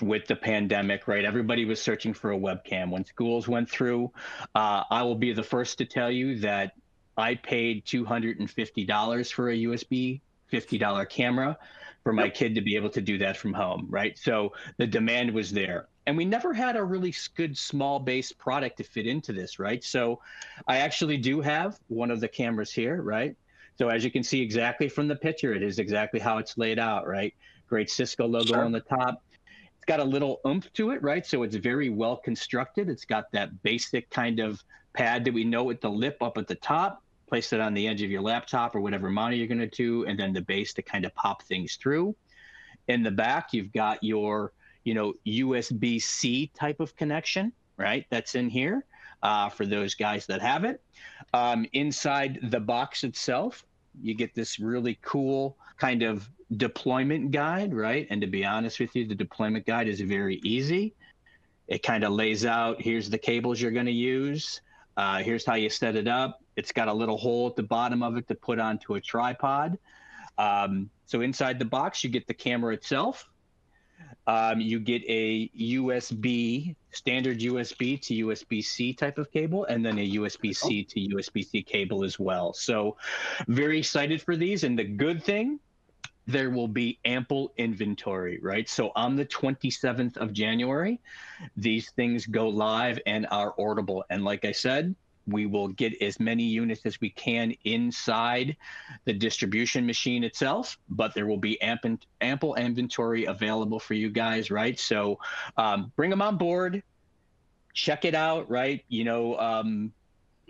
with the pandemic, right? Everybody was searching for a webcam. When schools went through, uh, I will be the first to tell you that I paid $250 for a USB $50 camera for my yep. kid to be able to do that from home, right? So the demand was there and we never had a really good small base product to fit into this, right? So I actually do have one of the cameras here, right? So as you can see exactly from the picture, it is exactly how it's laid out, right? Great Cisco logo sure. on the top. It's got a little oomph to it, right? So it's very well constructed. It's got that basic kind of pad that we know with the lip up at the top. Place it on the edge of your laptop or whatever monitor you're going to do, and then the base to kind of pop things through. In the back, you've got your you know, USB C type of connection, right? That's in here uh, for those guys that have it. Um, inside the box itself, you get this really cool kind of deployment guide, right? And to be honest with you, the deployment guide is very easy. It kind of lays out here's the cables you're going to use. Uh, here's how you set it up. It's got a little hole at the bottom of it to put onto a tripod. Um, so inside the box, you get the camera itself. Um, you get a USB standard USB to USB C type of cable, and then a USB C to USB C cable as well. So, very excited for these. And the good thing, there will be ample inventory, right? So on the 27th of January, these things go live and are orderable. And like I said, we will get as many units as we can inside the distribution machine itself, but there will be ample, ample inventory available for you guys, right? So um, bring them on board, check it out, right? You know, um,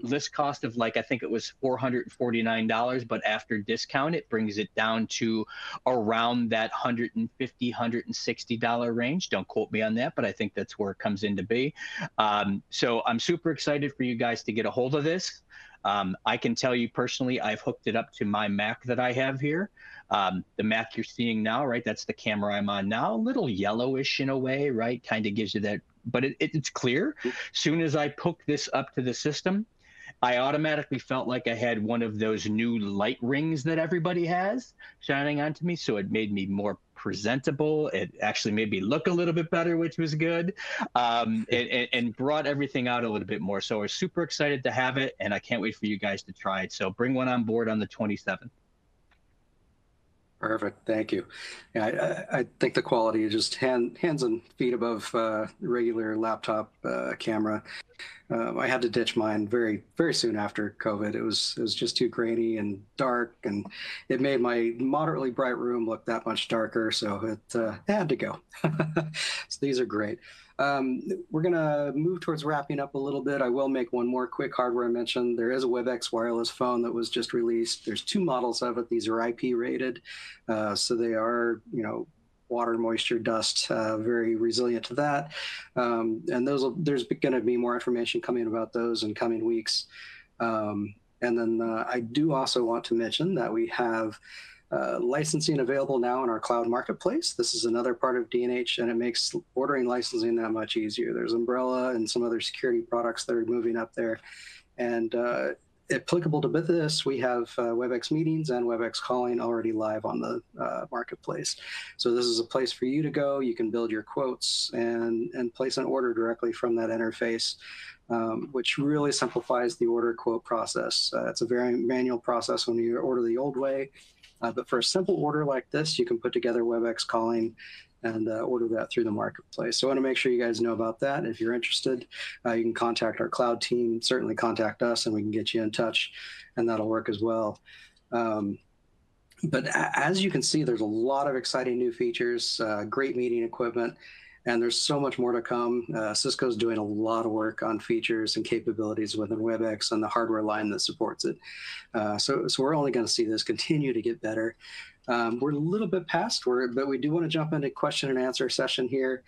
list cost of like I think it was four hundred forty nine dollars, but after discount it brings it down to around that 150 160 dollar range. Don't quote me on that, but I think that's where it comes in to be. Um, so I'm super excited for you guys to get a hold of this. Um, I can tell you personally, I've hooked it up to my Mac that I have here. Um, the Mac you're seeing now, right? That's the camera I'm on now. A little yellowish in a way, right? Kind of gives you that, but it, it, it's clear. Soon as I hook this up to the system, I automatically felt like I had one of those new light rings that everybody has shining onto me. So it made me more presentable. It actually made me look a little bit better, which was good, um, and, and, brought everything out a little bit more. So we're super excited to have it, and I can't wait for you guys to try it. So bring one on board on the 27th. Perfect. Thank you. Yeah, I, I, think the quality is just hand, hands and feet above uh, regular laptop uh, camera. Uh, I had to ditch mine very very soon after COVID. It was it was just too grainy and dark, and it made my moderately bright room look that much darker. So it, uh, had to go. <laughs> so these are great. Um, we're going to move towards wrapping up a little bit. I will make one more quick hardware mention. There is a WebEx wireless phone that was just released. There's two models of it. These are IP rated, uh, so they are, you know, water, moisture, dust, uh, very resilient to that. Um, and those will, there's going to be more information coming about those in coming weeks. Um, and then uh, I do also want to mention that we have uh, licensing available now in our cloud marketplace. This is another part of D&H, and it makes ordering licensing that much easier. There's Umbrella and some other security products that are moving up there. And uh, applicable to this, we have uh, WebEx meetings and WebEx calling already live on the uh, marketplace. So this is a place for you to go. You can build your quotes and, and place an order directly from that interface. Um, which really simplifies the order quote process. Uh, it's a very manual process when you order the old way. Uh, but for a simple order like this, you can put together WebEx calling and uh, order that through the marketplace. So I want to make sure you guys know about that. If you're interested, uh, you can contact our cloud team, certainly contact us, and we can get you in touch, and that'll work as well. Um, but as you can see, there's a lot of exciting new features, uh, great meeting equipment, and there's so much more to come. Uh, Cisco's doing a lot of work on features and capabilities within WebEx and the hardware line that supports it. Uh, so, so we're only going to see this continue to get better. Um, we're a little bit past, where, but we do want to jump into question and answer session here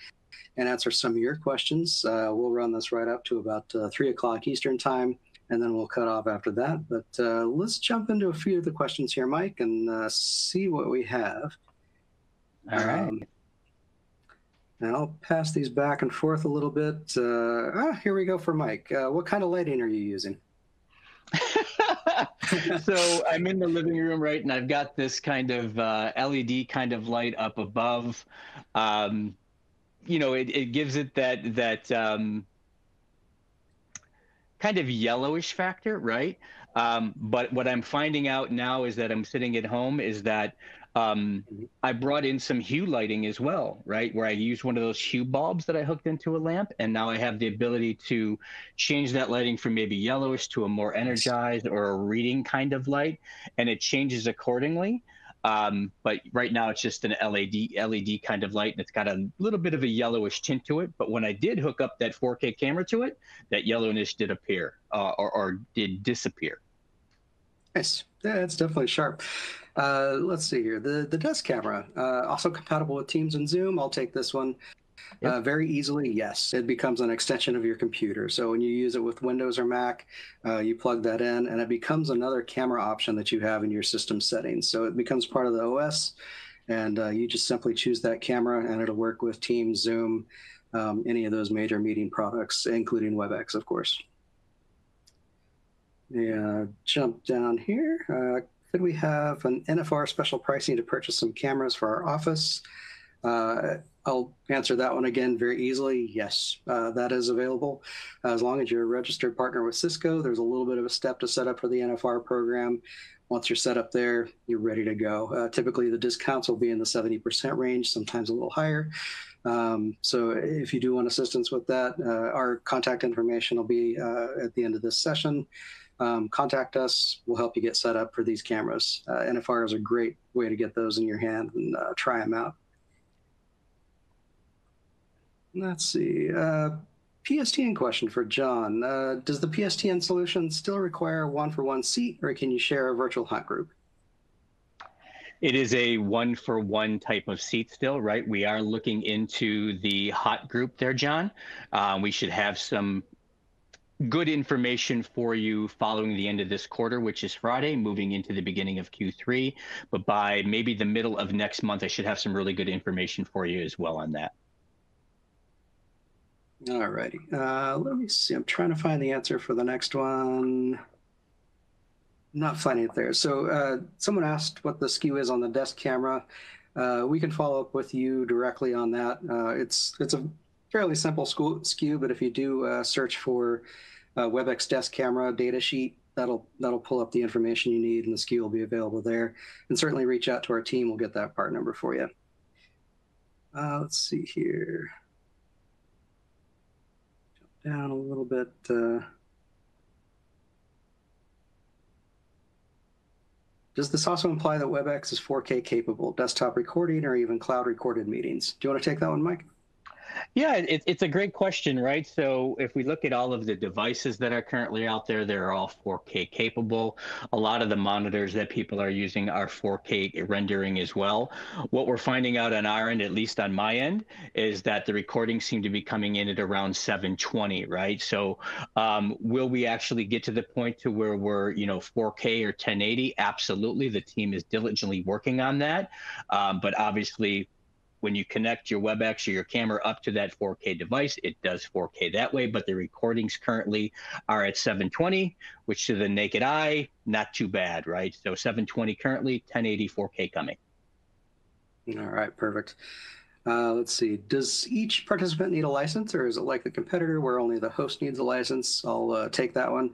and answer some of your questions. Uh, we'll run this right up to about uh, three o'clock Eastern time, and then we'll cut off after that. But uh, let's jump into a few of the questions here, Mike, and uh, see what we have. All right. Um, and I'll pass these back and forth a little bit. Uh, ah, here we go for Mike. Uh, what kind of lighting are you using? <laughs> so I'm in the living room, right, and I've got this kind of uh, LED kind of light up above. Um, you know, it, it gives it that that um, kind of yellowish factor, right? Um, but what I'm finding out now is that I'm sitting at home is that um, I brought in some hue lighting as well, right? Where I used one of those hue bulbs that I hooked into a lamp, and now I have the ability to change that lighting from maybe yellowish to a more energized or a reading kind of light, and it changes accordingly. Um, but right now it's just an LED LED kind of light, and it's got a little bit of a yellowish tint to it. But when I did hook up that 4K camera to it, that yellowness did appear uh, or, or did disappear. Nice. Yeah, it's definitely sharp. Uh, let's see here. The the desk camera, uh, also compatible with Teams and Zoom. I'll take this one. Yep. Uh, very easily, yes. It becomes an extension of your computer. So when you use it with Windows or Mac, uh, you plug that in, and it becomes another camera option that you have in your system settings. So it becomes part of the OS, and uh, you just simply choose that camera, and it'll work with Teams, Zoom, um, any of those major meeting products, including WebEx, of course. Yeah, jump down here. Uh, could we have an NFR special pricing to purchase some cameras for our office? Uh, I'll answer that one again very easily. Yes, uh, that is available. As long as you're a registered partner with Cisco, there's a little bit of a step to set up for the NFR program. Once you're set up there, you're ready to go. Uh, typically, the discounts will be in the 70% range, sometimes a little higher. Um, so if you do want assistance with that, uh, our contact information will be uh, at the end of this session. Um, contact us. We'll help you get set up for these cameras. Uh, NFR is a great way to get those in your hand and uh, try them out. Let's see. Uh, PSTN question for John. Uh, does the PSTN solution still require one for one seat, or can you share a virtual hot group? It is a one for one type of seat still, right? We are looking into the hot group there, John. Uh, we should have some good information for you following the end of this quarter, which is Friday, moving into the beginning of Q3. But by maybe the middle of next month, I should have some really good information for you as well on that. All righty. Uh, let me see. I'm trying to find the answer for the next one. Not finding it there. So uh, someone asked what the SKU is on the desk camera. Uh, we can follow up with you directly on that. Uh, it's it's a fairly simple SKU, but if you do uh, search for uh, WebEx desk camera data sheet, that'll that'll pull up the information you need, and the SKU will be available there. And certainly reach out to our team. We'll get that part number for you. let's see here down a little bit. Uh, does this also imply that WebEx is 4K capable, desktop recording, or even cloud recorded meetings? Do you want to take that one, Mike? Yeah, it, it's a great question, right? So if we look at all of the devices that are currently out there, they're all 4K capable. A lot of the monitors that people are using are 4K rendering as well. What we're finding out on our end, at least on my end, is that the recordings seem to be coming in at around 720, right? So um, will we actually get to the point to where we're, you know, 4K or 1080? Absolutely. The team is diligently working on that. Um, but obviously, when you connect your WebEx or your camera up to that 4K device, it does 4K that way. But the recordings currently are at 720, which to the naked eye, not too bad, right? So 720 currently, 1080 4K coming. All right, perfect. Uh, let's see. Does each participant need a license, or is it like the competitor where only the host needs a license? I'll uh, take that one.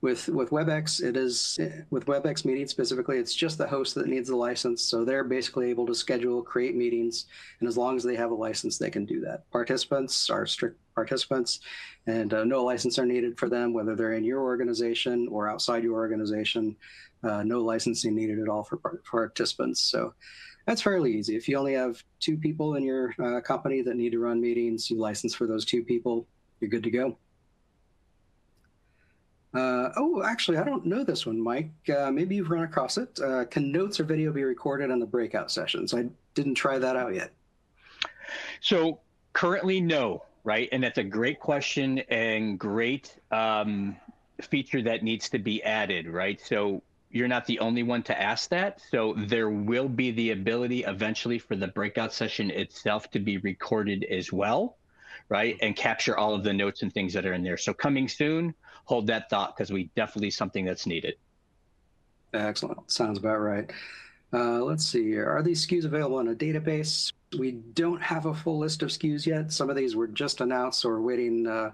With with WebEx, it is with WebEx meetings specifically, it's just the host that needs the license. So they're basically able to schedule, create meetings, and as long as they have a license, they can do that. Participants are strict participants, and uh, no license are needed for them, whether they're in your organization or outside your organization. Uh, no licensing needed at all for, for participants. So that's fairly easy. If you only have two people in your uh, company that need to run meetings, you license for those two people, you're good to go. Uh, oh, actually, I don't know this one, Mike. Uh, maybe you've run across it. Uh, can notes or video be recorded on the breakout sessions? I didn't try that out yet. So currently, no, right? And that's a great question and great um, feature that needs to be added, right? So you're not the only one to ask that. So there will be the ability eventually for the breakout session itself to be recorded as well, right? And capture all of the notes and things that are in there. So coming soon hold that thought because we definitely something that's needed. Excellent. Sounds about right. Uh, let's see. Are these SKUs available in a database? We don't have a full list of SKUs yet. Some of these were just announced, so waiting uh,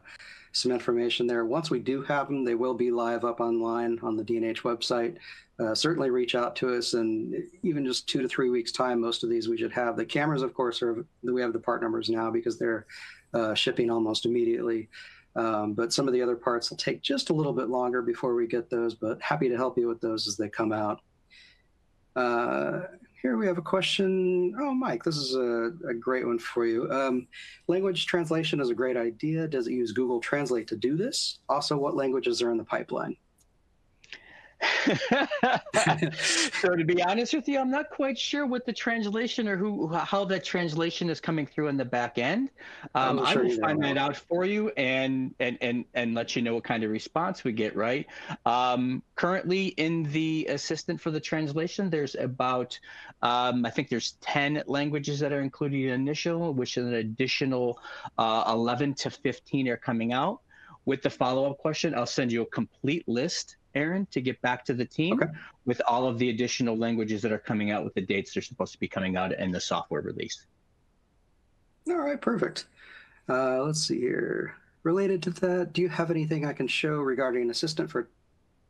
some information there. Once we do have them, they will be live up online on the D&H website. Uh, certainly reach out to us, and even just two to three weeks time, most of these we should have. The cameras, of course, are we have the part numbers now because they're uh, shipping almost immediately. Um, but some of the other parts will take just a little bit longer before we get those, but happy to help you with those as they come out. Uh, here we have a question. Oh, Mike, this is a, a great one for you. Um, language translation is a great idea. Does it use Google Translate to do this? Also, what languages are in the pipeline? <laughs> so to be honest with you, I'm not quite sure what the translation or who how that translation is coming through in the back end. Um, I will find that out for you and and and and let you know what kind of response we get. Right. Um, currently, in the assistant for the translation, there's about um, I think there's 10 languages that are included in initial, which is an additional uh, 11 to 15 are coming out. With the follow up question, I'll send you a complete list Aaron, to get back to the team okay. with all of the additional languages that are coming out with the dates they're supposed to be coming out in the software release. All right, perfect. Uh, let's see here. Related to that, do you have anything I can show regarding assistant for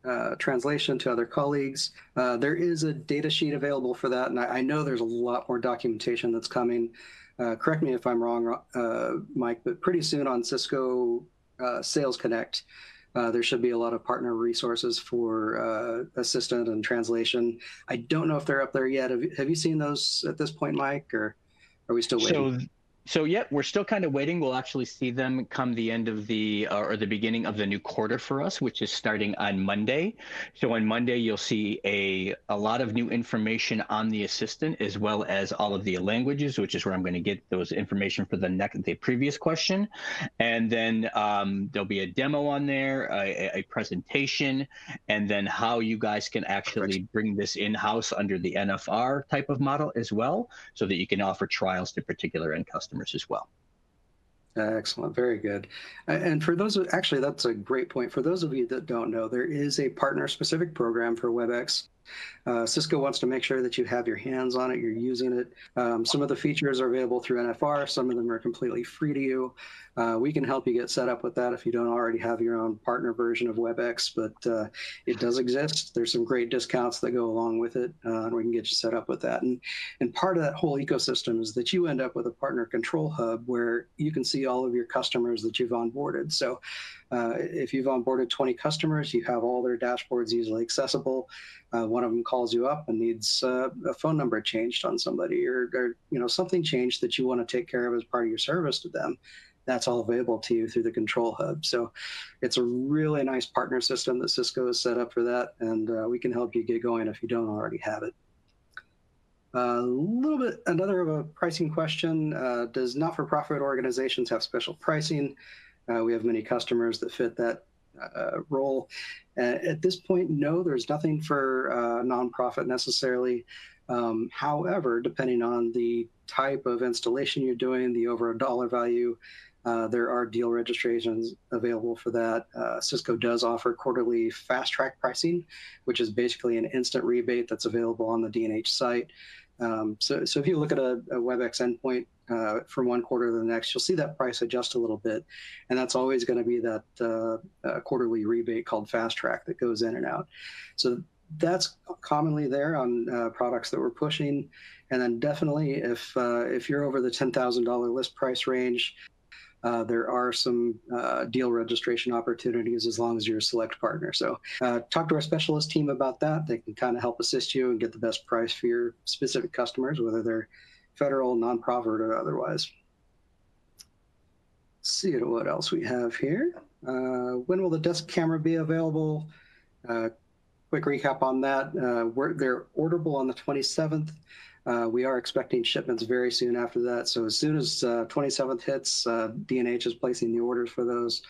uh, translation to other colleagues? Uh, there is a data sheet available for that, and I, I know there's a lot more documentation that's coming. Uh, correct me if I'm wrong, uh, Mike, but pretty soon on Cisco uh, Sales Connect, uh, there should be a lot of partner resources for uh, assistant and translation. I don't know if they're up there yet. Have you, have you seen those at this point, Mike, or are we still waiting? So so yeah, we're still kind of waiting. We'll actually see them come the end of the uh, or the beginning of the new quarter for us, which is starting on Monday. So on Monday, you'll see a a lot of new information on the assistant as well as all of the languages, which is where I'm going to get those information for the next the previous question, and then um, there'll be a demo on there, a, a, presentation, and then how you guys can actually bring this in house under the NFR type of model as well, so that you can offer trials to particular end customers customers as well. Excellent, very good. And for those, actually, that's a great point. For those of you that don't know, there is a partner-specific program for WebEx uh, Cisco wants to make sure that you have your hands on it, you're using it. Um, some of the features are available through NFR, some of them are completely free to you. Uh, we can help you get set up with that if you don't already have your own partner version of WebEx, but uh, it does exist. There's some great discounts that go along with it, uh, and we can get you set up with that. And, and part of that whole ecosystem is that you end up with a partner control hub where you can see all of your customers that you've onboarded. So uh, if you've onboarded 20 customers, you have all their dashboards easily accessible. Uh, one of them calls you up and needs uh, a phone number changed on somebody or, or, you know something changed that you want to take care of as part of your service to them that's all available to you through the control hub. So it's a really nice partner system that cisco has set up for that and uh, we can help you get going if you don't already have it. A little bit another of a pricing question uh, does not-for-profit organizations have special pricing uh, we have many customers that fit that uh, role. Uh, at this point, no, there's nothing for uh, nonprofit necessarily. Um, however, depending on the type of installation you're doing, the over a dollar value, uh, there are deal registrations available for that. Uh, Cisco does offer quarterly fast track pricing, which is basically an instant rebate that's available on the D&H site. Um, so, so if you look at a, a WebEx endpoint uh, from one quarter to the next, you'll see that price adjust a little bit. And that's always going to be that uh, uh, quarterly rebate called Fast Track that goes in and out. So that's commonly there on uh, products that we're pushing. And then definitely if, uh, if you're over the $10,000 list price range, uh, there are some deal registration opportunities as long as you're a select partner. So talk to our specialist team about that. They can kind of help assist you and get the best price for your specific customers, whether they're federal, nonprofit, or otherwise. Let's see what else we have here. Uh, when will the desk camera be available? Uh, quick recap on that. Uh, they're orderable on the 27th. Uh, we are expecting shipments very soon after that. So as soon as uh, 27th hits, uh, D&H is placing the orders for those.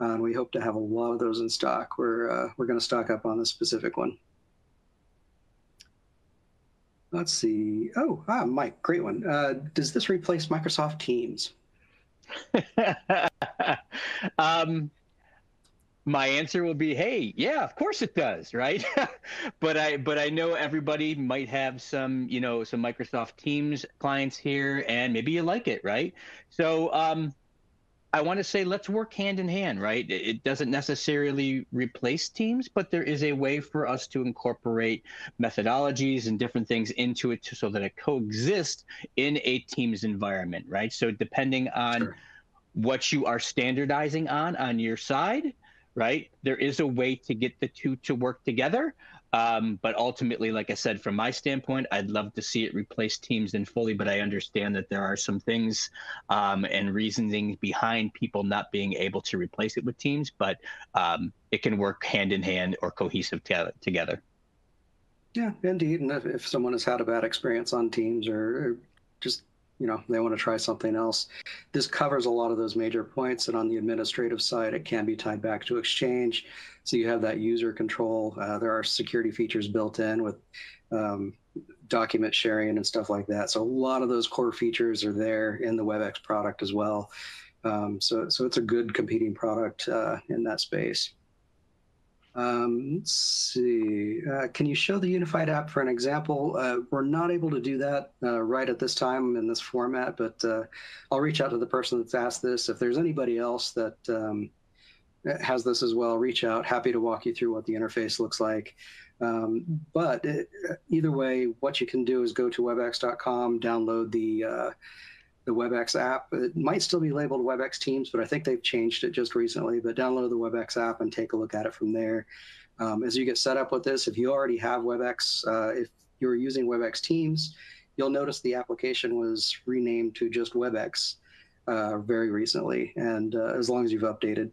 and we hope to have a lot of those in stock. We're, we're going to stock up on the specific one. Let's see. Oh, ah, Mike, great one. Uh, does this replace Microsoft Teams? <laughs> um, my answer will be, hey, yeah, of course it does, right? <laughs> but I but I know everybody might have some, you know, some Microsoft Teams clients here, and maybe you like it, right? So um, I want to say let's work hand in hand, right? It doesn't necessarily replace teams, but there is a way for us to incorporate methodologies and different things into it to, so that it coexists in a team's environment, right? So depending on sure. what you are standardizing on on your side, right? There is a way to get the two to work together. Um, but ultimately, like I said, from my standpoint, I'd love to see it replace Teams in fully. But I understand that there are some things um, and reasoning behind people not being able to replace it with Teams. But um, it can work hand in hand or cohesive together. Yeah, indeed. And if, if someone has had a bad experience on Teams or, or just you know they want to try something else. This covers a lot of those major points and on the administrative side it can be tied back to exchange. So you have that user control uh, there are security features built in with um, document sharing and stuff like that. So a lot of those core features are there in the webex product as well. Um, so so it's a good competing product uh, in that space Um, let's see. Uh, can you show the unified app for an example? Uh, we're not able to do that uh, right at this time in this format, but uh, I'll reach out to the person that's asked this. If there's anybody else that um, has this as well, reach out. Happy to walk you through what the interface looks like. Um, but it, either way, what you can do is go to webex.com, download the uh, the WebEx app. It might still be labeled WebEx Teams, but I think they've changed it just recently. But download the WebEx app and take a look at it from there. Um, as you get set up with this, if you already have WebEx, uh, if you're using WebEx Teams, you'll notice the application was renamed to just WebEx uh, very recently, and uh, as long as you've updated.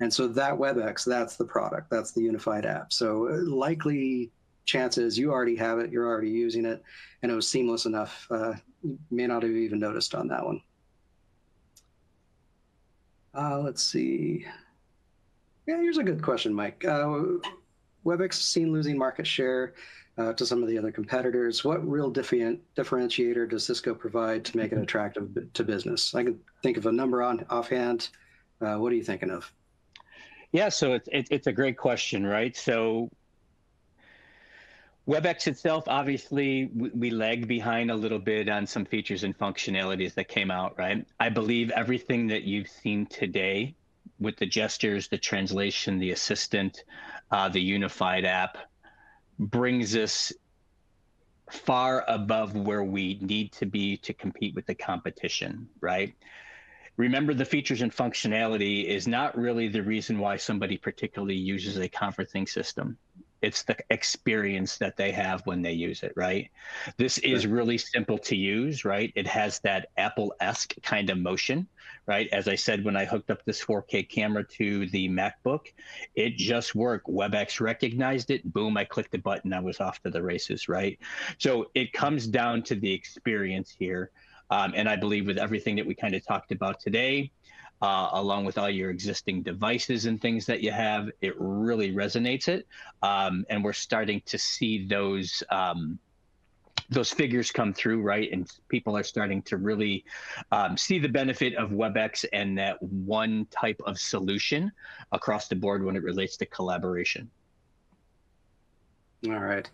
And so that WebEx, that's the product, that's the unified app. So uh, likely chances you already have it, you're already using it, and it was seamless enough. You may not have even noticed on that one. Uh, let's see. Yeah, here's a good question, Mike. Uh, WebEx seen losing market share uh, to some of the other competitors. What real different, differentiator does Cisco provide to make it attractive to business? I can think of a number on offhand. Uh, what are you thinking of? Yeah, so it's it, it's a great question, right? So WebEx itself, obviously, we, we behind a little bit on some features and functionalities that came out, right? I believe everything that you've seen today with the gestures, the translation, the assistant, uh, the unified app brings us far above where we need to be to compete with the competition, right? Remember, the features and functionality is not really the reason why somebody particularly uses a conferencing system it's the experience that they have when they use it, right? This is really simple to use, right? It has that Apple esque kind of motion, right? As I said, when I hooked up this 4K camera to the MacBook, it just worked. WebEx recognized it. Boom, I clicked the button. I was off to the races, right? So it comes down to the experience here. Um, and I believe with everything that we kind of talked about today, uh, along with all your existing devices and things that you have, it really resonates it. Um, and we're starting to see those. Um, those figures come through, right? And people are starting to really um, see the benefit of WebEx and that one type of solution across the board when it relates to collaboration. All right.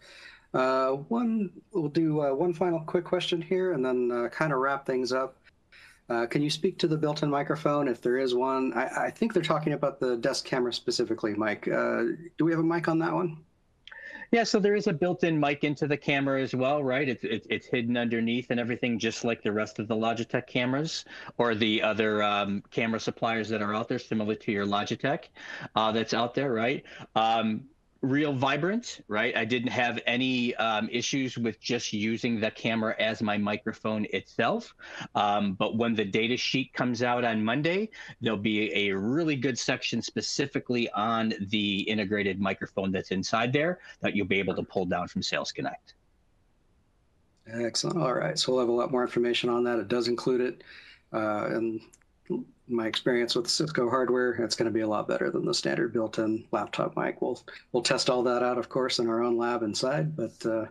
Uh, one, we'll do uh, one final quick question here and then uh, kind of wrap things up. Uh, can you speak to the built-in microphone if there is one? I, I, think they're talking about the desk camera specifically, Mike. Uh, do we have a mic on that one? Yeah, so there is a built-in mic into the camera as well, right? It's, it's, it's hidden underneath and everything, just like the rest of the Logitech cameras or the other um, camera suppliers that are out there, similar to your Logitech uh, that's out there, right? Um, real vibrant, right? I didn't have any um, issues with just using the camera as my microphone itself. Um, but when the data sheet comes out on Monday, there'll be a really good section specifically on the integrated microphone that's inside there that you'll be able to pull down from Sales Connect. Excellent. All right. So we'll have a lot more information on that. It does include it. Uh, and my experience with Cisco hardware, it's going to be a lot better than the standard built-in laptop mic. We'll we'll test all that out, of course, in our own lab inside. But uh,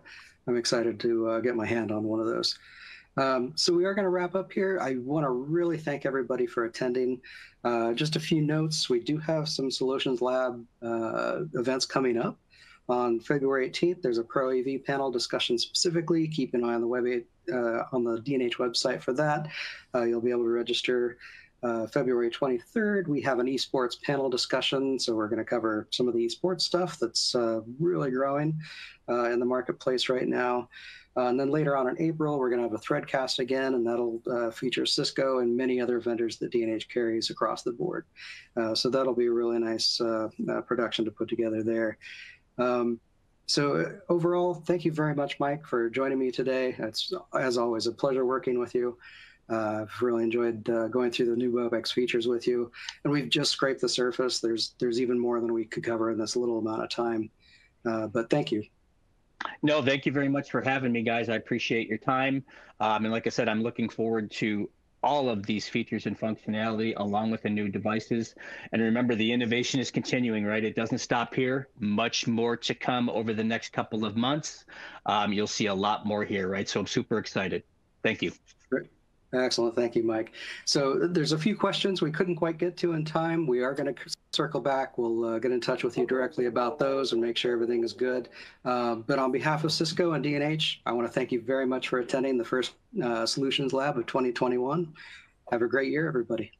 I'm excited to uh, get my hand on one of those. Um, so we are going to wrap up here. I want to really thank everybody for attending. Uh, just a few notes. We do have some Solutions Lab uh, events coming up. On February 18th, there's a Pro AV panel discussion specifically. Keep an eye on the web uh, on the D&H website for that. Uh, you'll be able to register uh, February 23rd, we have an esports panel discussion. So we're going to cover some of the esports stuff that's uh, really growing uh, in the marketplace right now. Uh, and then later on in April, we're going to have a threadcast again, and that'll uh, feature Cisco and many other vendors that D&H carries across the board. Uh, so that'll be a really nice production to put together there. Um, so overall, thank you very much, Mike, for joining me today. It's, as always, a pleasure working with you. Uh, I've really enjoyed uh, going through the new WebEx features with you, and we've just scraped the surface. There's there's even more than we could cover in this little amount of time. Uh, but thank you. No, thank you very much for having me, guys. I appreciate your time, um, and like I said, I'm looking forward to all of these features and functionality along with the new devices. And remember, the innovation is continuing, right? It doesn't stop here. Much more to come over the next couple of months. Um, you'll see a lot more here, right? So I'm super excited. Thank you. Excellent. Thank you, Mike. So there's a few questions we couldn't quite get to in time. We are going to circle back. We'll uh, get in touch with you directly about those and make sure everything is good. Uh, but on behalf of Cisco and D&H, I want to thank you very much for attending the first uh, Solutions Lab of 2021. Have a great year, everybody.